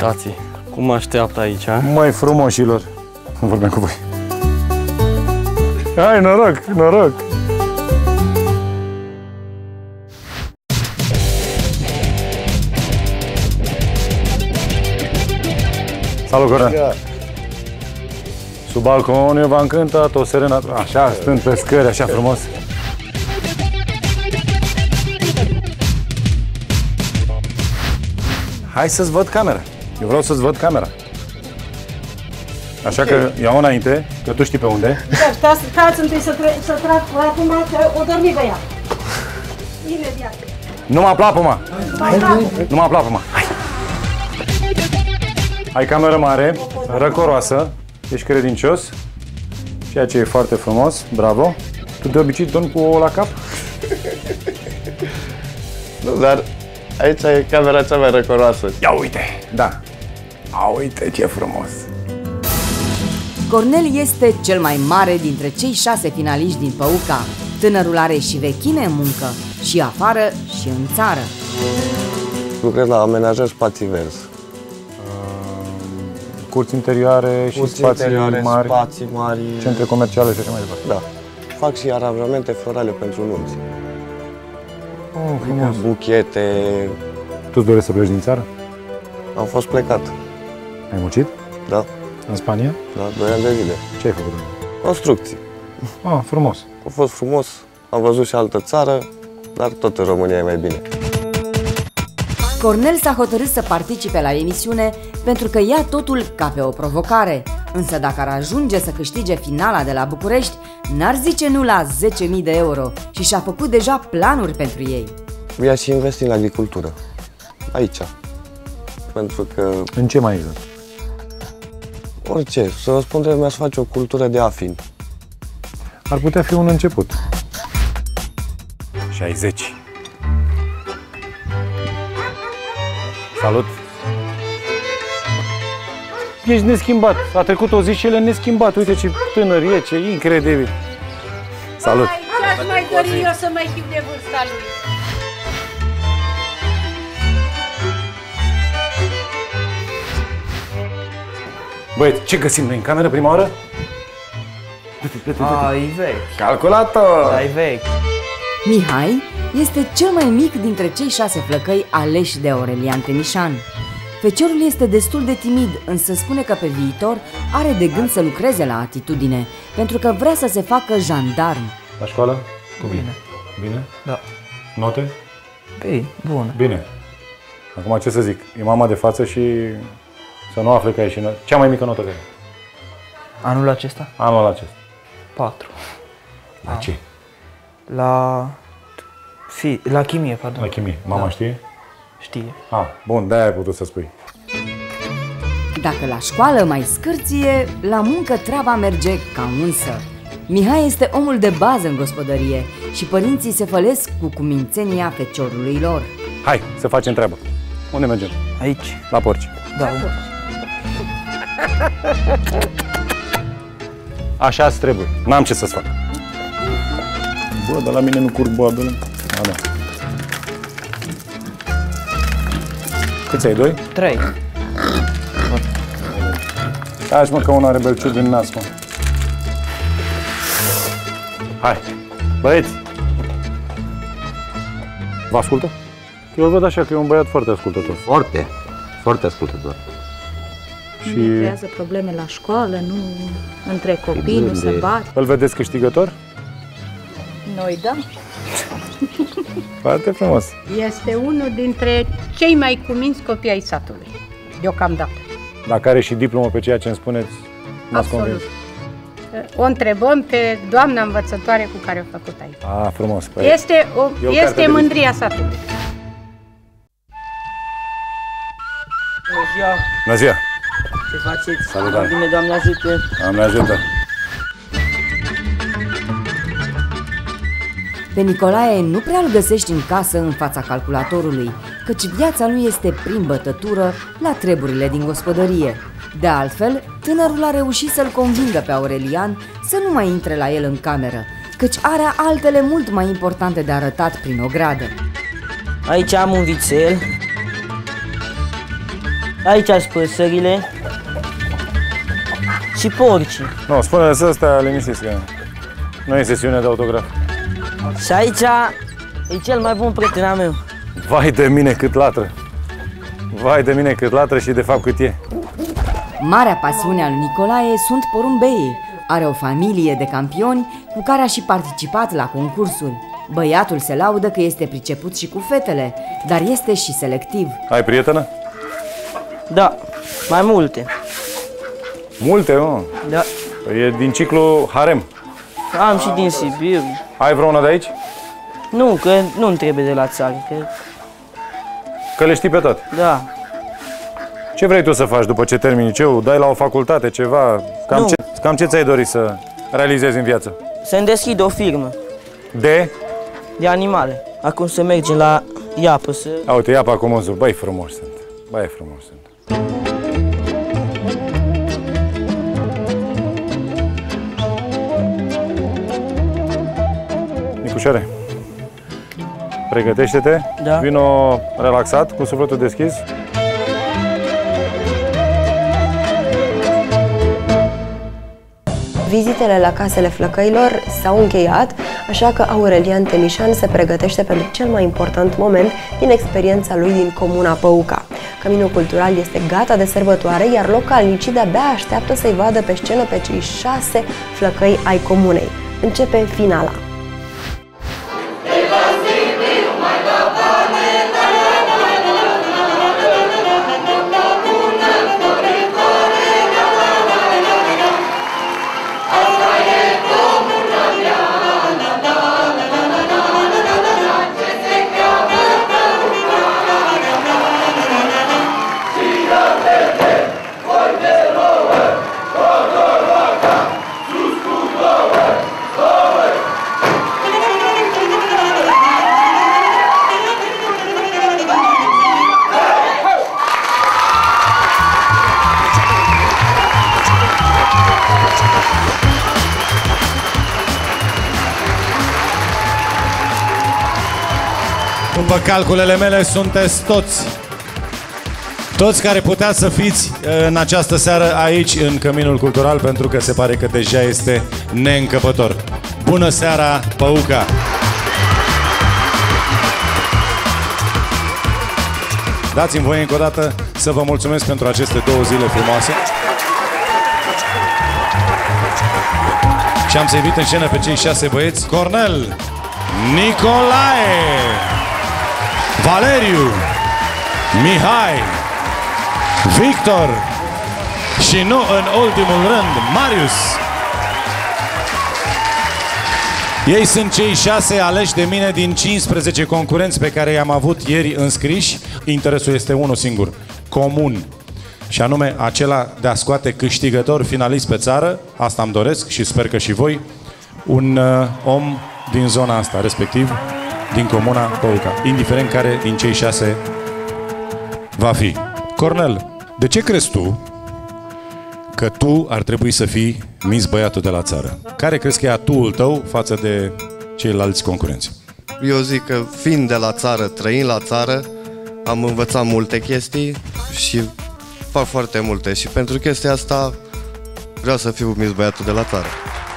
Uitați cum mă așteaptă aici. a? Mai frumoșilor. Vorbeam cu voi. Hai, noroc, noroc. Salut, Goran. Sub balcon eu v-am cântat o serenată. Așa, stând pe scări, așa frumos. Hai să-ți văd camera. Eu vreau să-ți văd camera. Așa că iau înainte, că tu știi pe unde. Da, stați, stați întâi să, tre- să trag acum că o dormi băiat. Imediat. Nu mă plapă, mă! Mai trag. Nu mă plapă, mă! Hai! Ai cameră mare, răcoroasă, ești credincios, ceea ce e foarte frumos, bravo. Tu de obicei dormi cu o la cap? Nu, dar aici e camera cea mai răcoroasă. Ia uite, da. A, uite ce frumos. Cornel este cel mai mare dintre cei șase finaliști din Păuca. Tânărul are și vechime în muncă, și afară și în țară. Lucrez la amenajări spații verzi. Curți interioare și Curți spații interioare, mari, spații mari. centre comerciale și așa mai departe. Da. Fac și aranjamente florale pentru nunți. Oh, frumos. Buchete. Tu îți dorești să pleci din țară? Am fost plecat. Ai muncit? Da. În Spania? Da, 2 ani de zile. Ce ai făcut? Construcții. Ah, frumos. A fost frumos. Am văzut și altă țară, dar tot în România e mai bine. Cornel s-a hotărât să participe la emisiune pentru că ia totul ca pe o provocare. Însă dacă ar ajunge să câștige finala de la București, n-ar zice nu la 10.000 de euro și și-a făcut deja planuri pentru ei. Ea și investi în agricultură. Aici. Pentru că În ce mai exact? Orice, să vă spun, trebuie să faci o cultură de afin. ar putea fi un început. 60. Salut! Ești neschimbat. A trecut o zi și el e neschimbat. Uite ce tânăr e, ce incredibil. Salut! Ce aș mai dori eu să mai fiu de vârsta lui? Băieți, ce găsim noi în cameră prima oară? Du-te, du-te, du-te. Ah, e vechi. Calculator! Da, e vechi. Mihai este cel mai mic dintre cei șase flăcăi aleși de Aurelian Temișan. Feciorul este destul de timid, însă spune că pe viitor are de gând să lucreze la atitudine, pentru că vrea să se facă jandarm. La școală? Cum e? Bine. Bine? Da. Note? Bine, bun. Bine. Acum ce să zic, e mama de față și să nu afle că ai și no- cea mai mică notă care e. Anul acesta? Anul acesta. 4. La ce? La... Fi... La chimie, pardon. La chimie. Mama Da. știe? Știe. Ah, bun, de-aia ai putut să spui. Dacă la școală mai scârție, la muncă treaba merge ca însă. Mihai este omul de bază în gospodărie și părinții se fălesc cu cumințenia feciorului lor. Hai, să facem treabă. Unde mergem? Aici. La porci. Da. Așa îți trebuie. N-am ce să-ți fac. Bă, dar la mine nu curg boabele. A, da. Câți ai, doi? Trei. Hai mă că una are belciug în nas, mă. Hai, băieți! Vă ascultă? Eu îl văd așa că e un băiat foarte ascultător. Foarte, foarte ascultător. Și Nu creează probleme la școală, nu între copii, nu se bat. îl vedeți câștigător? Noi da. Foarte frumos. Este unul dintre cei mai cuminți copii ai satului, deocamdată. Dacă are și diplomă pe ceea ce îmi spuneți, m-ați Absolut. convins. O întrebăm pe doamna învățătoare cu care a făcut aici. A, frumos. Păi, Este, o, e o carte este de mândria satului. Bună ziua! Bună ziua! Ce faceți? Salutare. Bine, Doamne ajută! Doamne ajută! Pe Nicolae nu prea îl găsești în casă în fața calculatorului, căci viața lui este prin bătătură la treburile din gospodărie. De altfel, tânărul a reușit să-l convingă pe Aurelian să nu mai intre la el în cameră, căci are altele mult mai importante de arătat prin ogradă. Aici am un vițel. Aici sunt păsările. Și porcii. Nu, spune-le să stea liniștiți că nu e sesiune de autograf. Și aici e cel mai bun prieten al meu. Vai de mine cât latră! Vai de mine cât latră și de fapt cât e. Marea pasiune a lui Nicolae sunt porumbeii. Are o familie de campioni cu care a și participat la concursuri. Băiatul se laudă că este priceput și cu fetele, dar este și selectiv. Ai prietenă? Da, mai multe. Multe, mă. Da. E din ciclu harem. Am și din Sibiu. Ai vreuna de aici? Nu, că nu-mi trebuie de la țară, că Că le știi pe toate. da. Ce vrei tu să faci după ce termini liceul? Dai la o facultate, ceva? Cam Nu. ce, cam ce ți-ai dori să realizezi în viață? Să-mi deschid o firmă De? de animale. Acum să mergem la iapă să... A, uite, ia pe acum un Băi, frumos sunt. Băi, frumos sunt. Nicușoare, pregătește-te. Da. Vino relaxat, cu sufletul deschis. Vizitele la casele flăcăilor s-au încheiat, așa că Aurelian Temișan se pregătește pentru cel mai important moment din experiența lui din comuna Păuca. Căminul cultural este gata de sărbătoare, iar localnicii de-abia așteaptă să-i vadă pe scenă pe cei șase flăcăi ai comunei. Începe finala. După calculele mele, sunteți toți toți care puteți să fiți uh, în această seară aici, în Căminul Cultural, pentru că se pare că deja este neîncăpător. Bună seara, Păuca! Dați-mi voie încă o dată să vă mulțumesc pentru aceste două zile frumoase. Și am să invit în scenă pe cei șase băieți. Cornel, Nicolae, Valeriu, Mihai, Victor și nu în ultimul rând, Marius. Ei sunt cei șase aleși de mine din 15 concurenți pe care i-am avut ieri înscriși. Interesul este unul singur, comun. Și anume acela de a scoate câștigător finalist pe țară, asta îmi doresc și sper că și voi, un uh, om din zona asta, respectiv din comuna Păuca, indiferent care din cei șase va fi. Cornel, de ce crezi tu că tu ar trebui să fii Miss Băiatul de la țară? Care crezi că e atuul tău față de ceilalți concurenți? Eu zic că fiind de la țară, trăind la țară, am învățat multe chestii și fac foarte multe și pentru chestia asta vreau să fiu Miss Băiatul de la țară.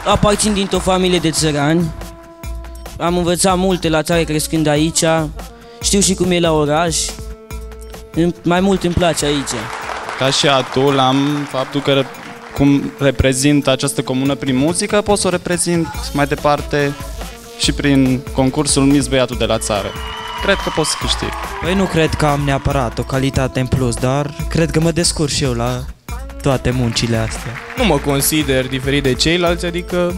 Aparțin dintr-o familie de țărani. Am învățat multe la țară crescând aici. Știu și cum e la oraș. Îmi- Mai mult îmi place aici. Ca și atul am faptul că re- cum reprezint această comună prin muzică, pot să o reprezint mai departe și prin concursul Miss Băiatul de la țară. Cred că pot să câștig. Păi nu cred că am neapărat o calitate în plus, dar cred că mă descurc și eu la toate muncile astea. Nu mă consider diferit de ceilalți, adică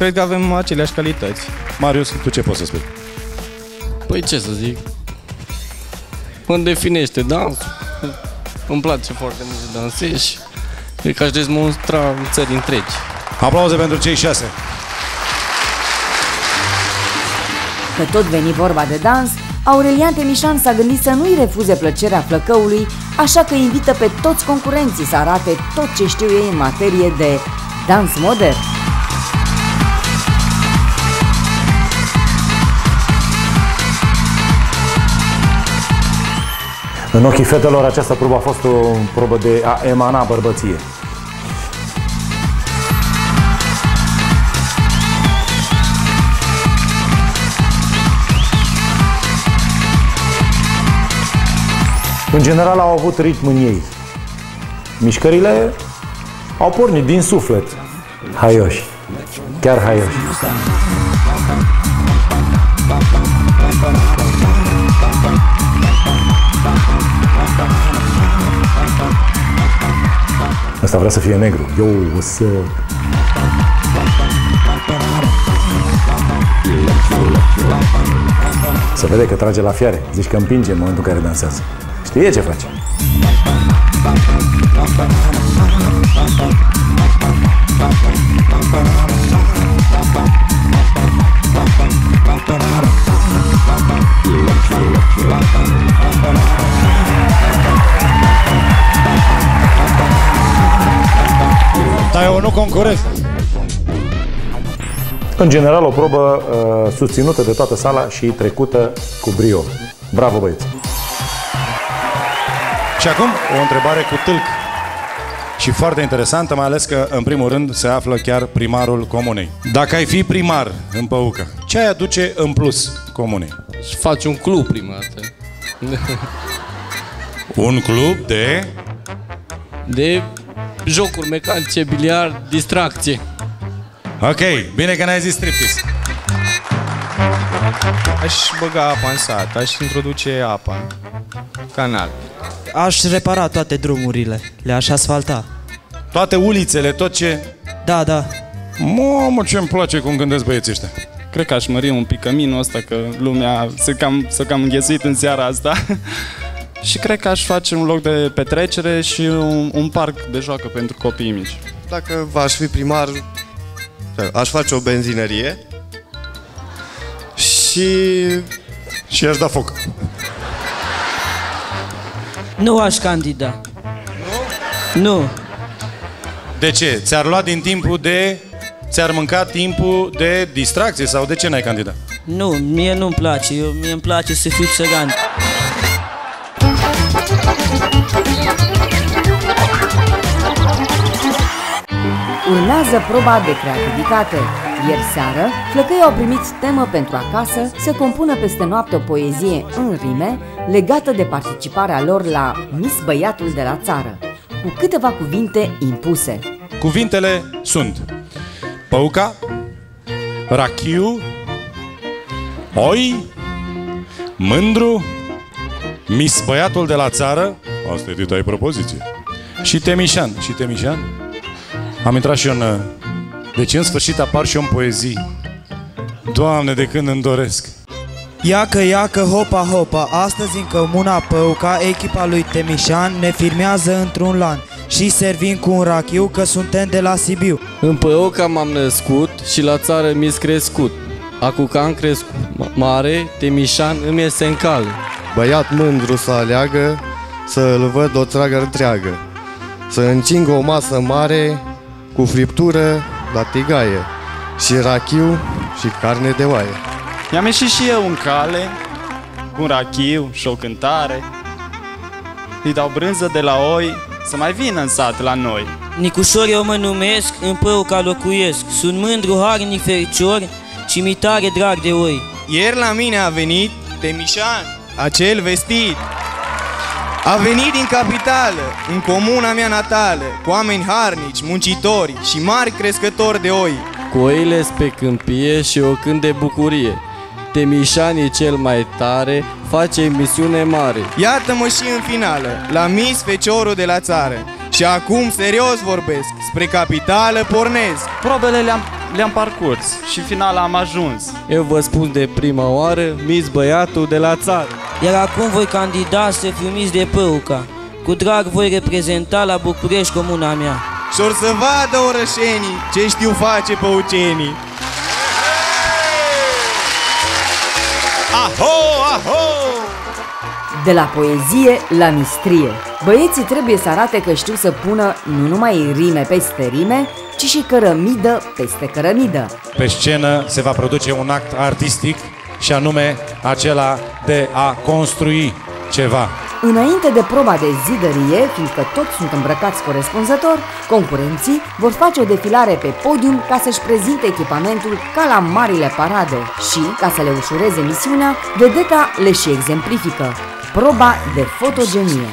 cred că avem aceleași calități. Marius, tu ce poți să spui? Păi ce să zic? Mă definește dansul. Îmi place foarte mult să dansez și cred că aș dezmonstra în țări întregi. Aplauze pentru cei șase. Că tot veni vorba de dans, Aurelian Temișan s-a gândit să nu-i refuze plăcerea flăcăului, așa că invită pe toți concurenții să arate tot ce știu ei în materie de dans modern. În ochii fetelor, această probă a fost o probă de a emana bărbăție. În general au avut ritm în ei. Mișcările au pornit din suflet. Haioși. Chiar haioși. Ăsta vrea să fie negru. Yo, what's up? Să vede că trage la fiare. Zici că împinge în momentul în care dansează. Știe ce face. Dar eu nu concurez. În general, o probă uh, susținută de toată sala și trecută cu brio. Bravo, băieți! Și acum, o întrebare cu tâlc. Și foarte interesantă, mai ales că, în primul rând, se află chiar primarul comunei. Dacă ai fi primar în Păucă, ce ai aduce în plus comunei? Și faci un club prima dată. Un club de... De jocuri mecanice, biliard, distracție. Ok, bine că n-ai zis striptease. Aș băga apa în sat, aș introduce apa în canal. Aș repara toate drumurile, le-aș asfalta. Toate ulițele, tot ce... Da, da. Mamă, ce îmi place cum gândesc băieții ăștia. Cred că aș mări un pic căminul ăsta, că lumea se cam, se cam înghesuit în seara asta. Și cred că aș face un loc de petrecere și un, un parc de joacă pentru copiii mici. Dacă aș fi primar, aș face o benzinărie și... Și aș da foc. Nu aș candida. Nu? Nu. De ce? Ți-ar lua din timpul de... Ți-ar mânca timpul de distracție sau de ce n-ai candidat? Nu, mie nu-mi place, eu, mie îmi place să fiu țăran. Urmează proba de creativitate. Ieri seară, flăcăii au primit temă pentru acasă să compună peste noapte o poezie în rime legată de participarea lor la Miss Băiatul de la țară, cu câteva cuvinte impuse. Cuvintele sunt Păuca, Rachiu, Oi, Mândru, Mis băiatul de la țară? Asta e dita ai propoziție. Și Temișan. Și Temișan? Am intrat și eu în... Deci în sfârșit apar și eu în poezii. Doamne, de când îmi doresc. Iacă, iacă, hopa, hopa, astăzi în Comuna Păuca, echipa lui Temișan ne filmează într-un lan și servim cu un rachiu că suntem de la Sibiu. În Păuca m-am născut și la țară mi-s crescut. Acu că am crescut. Mare, Temișan îmi este în cale. Băiat mândru să aleagă, să-l văd o tragă întreagă. Să încingă o masă mare, cu friptură la tigaie. Și rachiu și carne de oaie. I-am ieșit și eu în cale, cu un rachiu și o cântare. Îi dau brânză de la oi, să mai vină în sat la noi. Nicușor eu mă numesc, în Păuca locuiesc. Sunt mândru, harnic, fericior și mi tare drag de oi. Ieri la mine a venit Temișan, acel vestit. A venit din capitală, în comuna mea natală, cu oameni harnici, muncitori și mari crescători de oi. Cu oile pe câmpie și o cânt de bucurie. Temișan e cel mai tare, face emisiune mare. Iată-mă și în finală, la Miss Feciorul de la țară. Și acum serios vorbesc, spre capitală pornesc. Probele le-am, le-am parcurs și finala am ajuns. Eu vă spun de prima oară, Miss Băiatul de la țară. Iar acum voi candida să fiu mis de Păuca. Cu drag voi reprezenta la București comuna mea. Și or să vadă orășenii ce știu face păucenii. Aho, aho! De la poezie la mistrie. Băieții trebuie să arate că știu să pună nu numai rime peste rime, ci și cărămidă peste cărămidă. Pe scenă se va produce un act artistic și anume acela de a construi ceva. Înainte de proba de zidărie, fiindcă toți sunt îmbrăcați corespunzător, concurenții vor face o defilare pe podium ca să-și prezinte echipamentul ca la marile parade și, ca să le ușureze misiunea, vedeta le și exemplifică. Proba de fotogenie.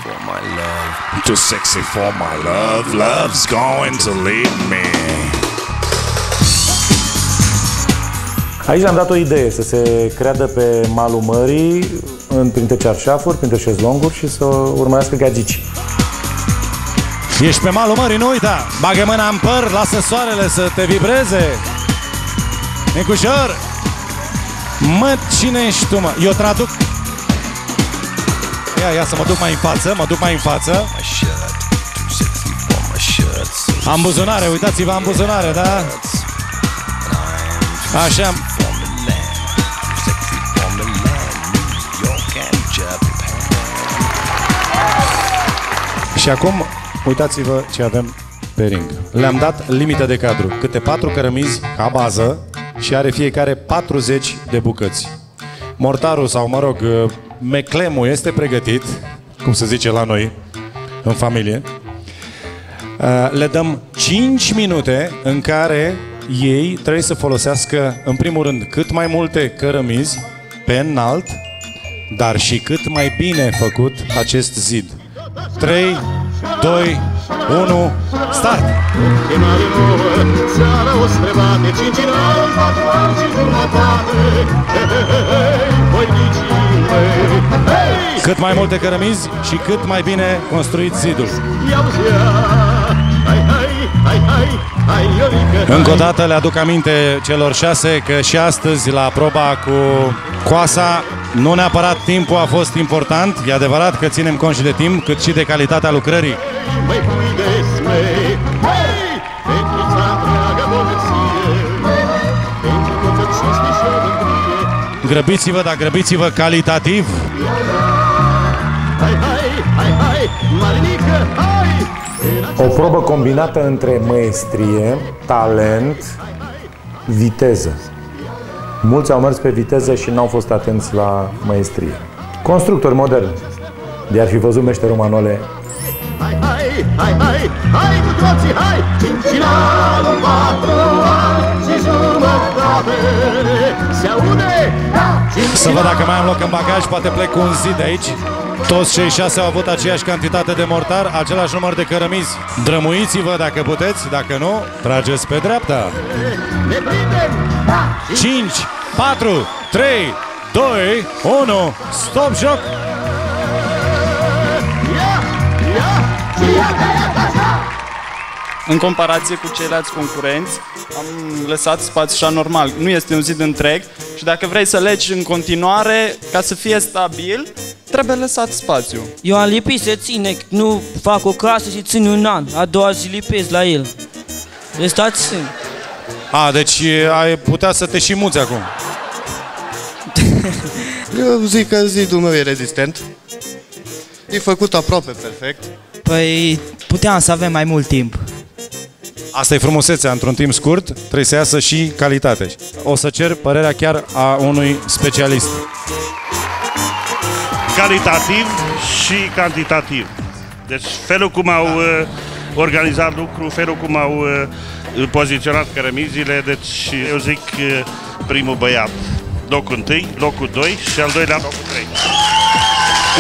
Too sexy for my love, love's going to leave me. Aici am dat o idee să se creadă pe malul mării, în, printre cearșafuri, printre șezlonguri și să urmărească gagici. Ești pe malul mării, nu uita! Bagă mâna în păr, lasă soarele să te vibreze! Nicușor! Mă, cine ești tu, mă? Eu traduc... Ia, ia să mă duc mai în față, mă duc mai în față. Am buzunare, uitați-vă, am buzunare, da? Așa. Și acum, uitați-vă ce avem pe ring. Le-am dat limită de cadru. Câte patru cărămizi ca bază și are fiecare 40 de bucăți. Mortarul sau, mă rog, meclemul este pregătit, cum se zice la noi, în familie. Le dăm 5 minute în care ei trebuie să folosească, în primul rând, cât mai multe cărămizi pe înalt, dar și cât mai bine făcut acest zid. 3, 2, 1, start! Seara o strebate, cinci în an, patru ani și jumătate Voinicii mei Hei! Cât mai multe cărămizi și cât mai bine construit zidul. Ia uzi, ia Hai, hai, hai, hai Hai, Ionică, Încă o dată le aduc aminte celor șase că și astăzi la proba cu coasa nu neapărat timpul a fost important, e adevărat că ținem cont și de timp, cât și de calitatea lucrării. Măi, Grăbiți-vă, dar grăbiți-vă calitativ. Hai, hai, hai, hai Marinică, hai! O probă combinată între maestrie, talent, viteză. Mulți au mers pe viteză și n-au fost atenți la maestrie. Constructori moderni. De-ar fi văzut meșterul Manole, Hai, hai, hai, hai, hai cu toții, hai! Cincinalul patru ani și jumătate Se aude? Da! Să văd dacă mai am loc în bagaj, poate plec cu un zid de aici. Toți cei șase au avut aceeași cantitate de mortar, același număr de cărămizi. Drămuiți-vă dacă puteți, dacă nu, trageți pe dreapta. Ne prindem! Da! 5, 4, 3, 2, 1, stop joc! În comparație cu ceilalți concurenți, am lăsat spațiu așa normal. Nu este un zid întreg și dacă vrei să legi în continuare, ca să fie stabil, trebuie lăsat spațiu. Eu am lipit să ține, nu fac o casă și țin un an. A doua zi lipesc la el. Restați țin. A, deci e, ai putea să te și muți acum. Eu zic că zidul meu e rezistent. E făcut aproape perfect. Păi puteam să avem mai mult timp. Asta e frumusețea, într-un timp scurt trebuie să iasă și calitate. O să cer părerea chiar a unui specialist. calitativ și cantitativ. Deci felul cum au uh, organizat lucru, felul cum au uh, poziționat cărămizile, deci eu zic uh, primul băiat, locul întâi, locul 2 și al doilea locul 3.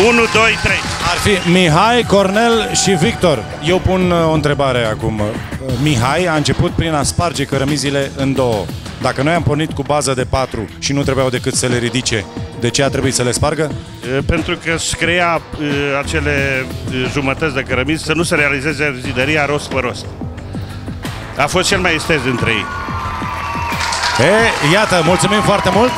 1, 2, 3. Ar fi Mihai, Cornel și Victor. Eu pun uh, o întrebare acum. Uh, Mihai a început prin a sparge cărămizile în două. Dacă noi am pornit cu bază de patru și nu trebuiau decât să le ridice, de ce a trebuit să le spargă? Uh, Pentru că își crea uh, acele uh, jumătăți de cărămizi să nu se realizeze zidăria rost pe rost. A fost cel mai estez dintre ei. E, iată, mulțumim foarte mult!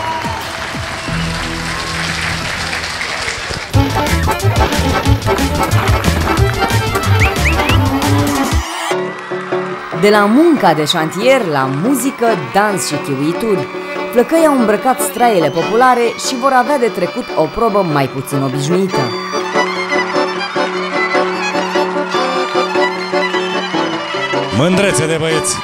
De la munca de șantier la muzică, dans și chiuituri, flăcăi au îmbrăcat straiele populare și vor avea de trecut o probă mai puțin obișnuită. Mândrețe de băieți!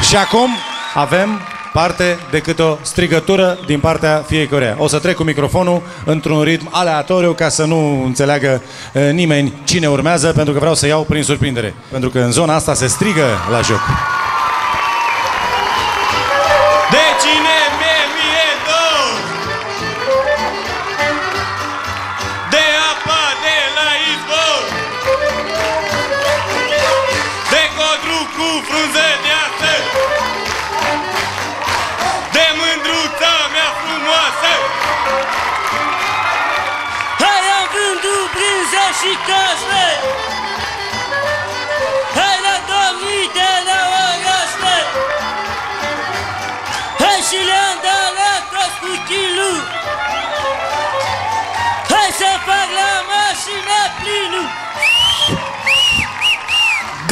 Și acum avem parte de câte o strigătură din partea fiecăruia. O să trec cu microfonul într-un ritm aleatoriu ca să nu înțeleagă eh, nimeni cine urmează, pentru că vreau să iau prin surprindere. Pentru că în zona asta se strigă la joc.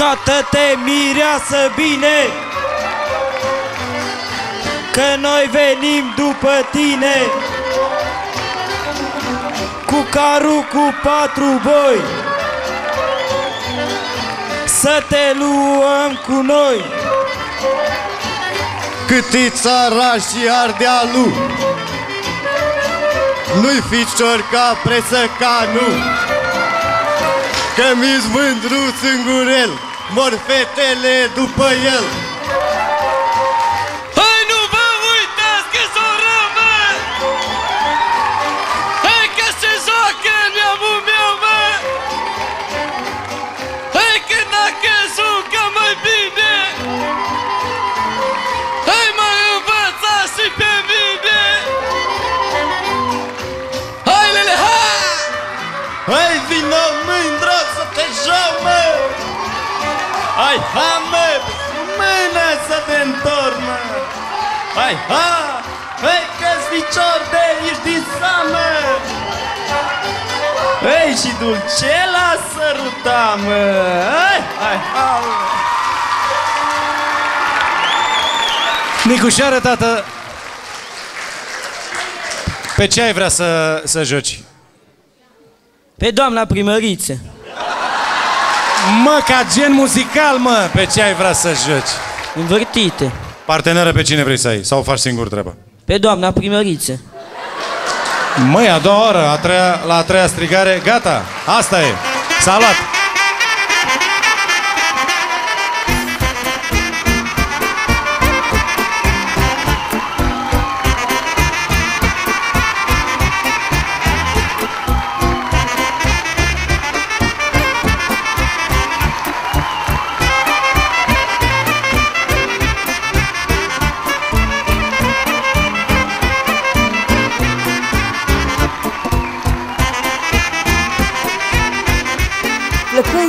Gata-te, mireasă, bine! Că noi venim după tine Cu carul cu patru boi Să te luăm cu noi Cât e țara și ardealul Nu-i ficior ca presă ca nu Că mi-s mândru singurel Mor fetele după el Hai, ha, hai că-s ficior de ești din samă Hei, și dulcela săruta, mă Hai, hai, ha, mă. Nicușoară, tată, pe ce ai vrea să, să joci? Pe doamna primăriță Mă, ca gen muzical, mă, pe ce ai vrea să joci? Învârtite. Parteneră pe cine vrei să ai? Sau faci singur treaba? Pe doamna primăriță. Măi, a doua oră, a treia, la a treia strigare, gata, asta e, s-a luat.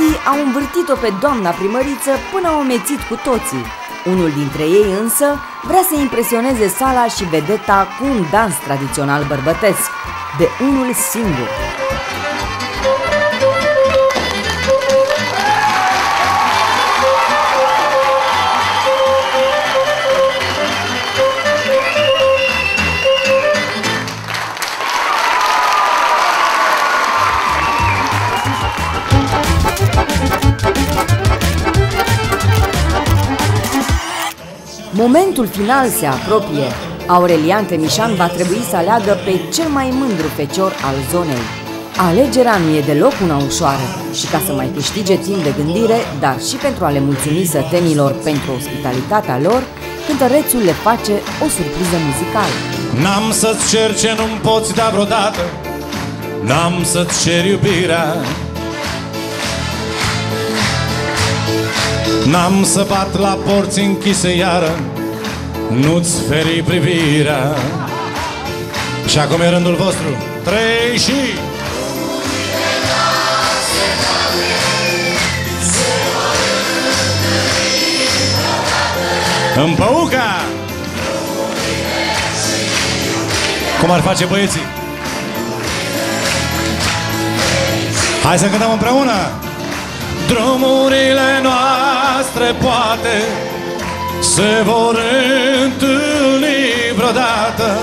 Flăcăii au învârtit-o pe doamna primăriță până au amețit cu toții. Unul dintre ei însă vrea să impresioneze sala și vedeta cu un dans tradițional bărbătesc, de unul singur. Momentul final se apropie. Aurelian Temișan va trebui să aleagă pe cel mai mândru fecior al zonei. Alegerea nu e deloc una ușoară și ca să mai câștige timp de gândire, dar și pentru a le mulțumi sătenilor pentru ospitalitatea lor, cântărețul le face o surpriză muzicală. N-am să-ți cer ce nu-mi poți da vreodată N-am să-ți cer iubirea N-am să bat la porți închise iară Nu-ți feri privirea Și acum e rândul vostru Trei și... Împăuca! Cum ar face băieții? Hai să cântăm împreună! Drumurile noastre poate se vor întâlni vreodată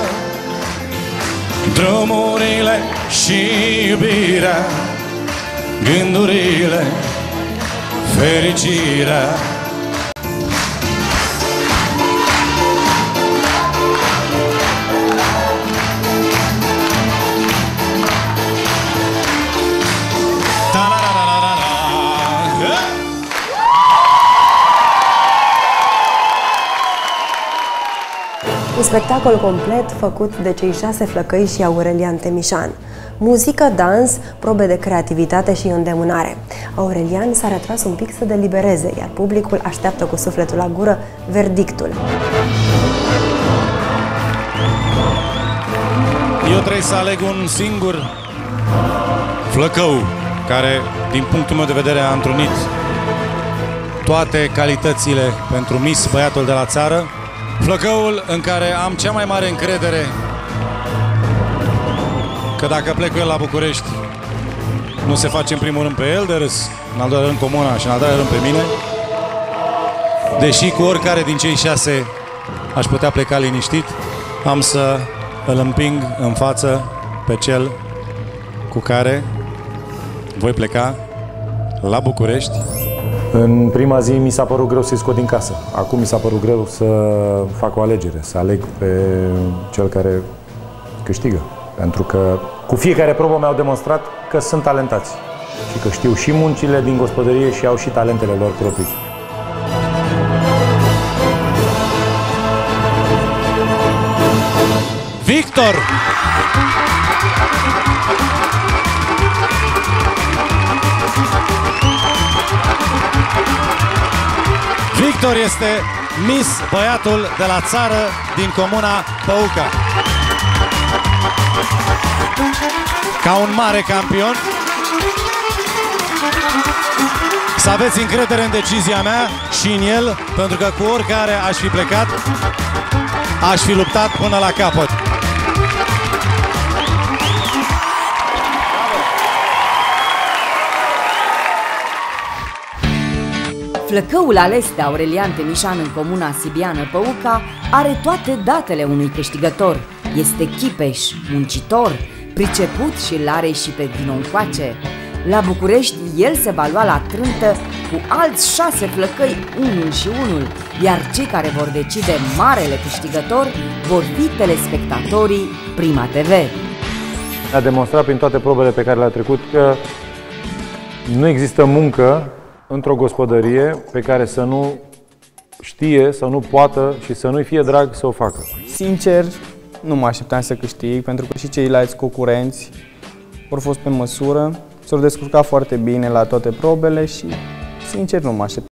Drumurile și iubirea Gândurile, fericirea Un spectacol complet făcut de cei șase flăcăi și Aurelian Temișan. Muzică, dans, probe de creativitate și îndemânare. Aurelian s-a retras un pic să delibereze, iar publicul așteaptă cu sufletul la gură verdictul. Eu trebuie să aleg un singur flăcău care, din punctul meu de vedere, a întrunit toate calitățile pentru Miss Băiatul de la țară. Flăcăul în care am cea mai mare încredere că dacă plec cu el la București, nu se face în primul rând pe el de râs, în al doilea rând comuna și în al doilea rând pe mine. Deși cu oricare din cei șase aș putea pleca liniștit, am să îl împing în față pe cel cu care voi pleca la București. În prima zi mi s-a părut greu să-i scot din casă. Acum mi s-a părut greu să fac o alegere, să aleg pe cel care câștigă. Pentru că cu fiecare probă mi-au demonstrat că sunt talentați și că știu și muncile din gospodărie și au și talentele lor proprii. Victor! Este Miss Băiatul de la țară din comuna Păuca. Ca un mare campion, să aveți încredere în decizia mea și în el, pentru că cu oricare aș fi plecat, aș fi luptat până la capăt. Flăcăul ales de Aurelian Temișan în comuna sibiană Păuca are toate datele unui câștigător. Este chipeș, muncitor, priceput și l-are și pe vino încoace. La București, el se va lua la trântă cu alți șase flăcăi, unul și unul, iar cei care vor decide marele câștigător vor fi telespectatorii Prima TV. A demonstrat prin toate probele pe care le-a trecut că nu există muncă într-o gospodărie pe care să nu știe, să nu poată și să nu-i fie drag să o facă. Sincer, nu mă așteptam să câștig, pentru că și ceilalți concurenți au fost pe măsură, s-au descurcat foarte bine la toate probele și, sincer, nu mă așteptam.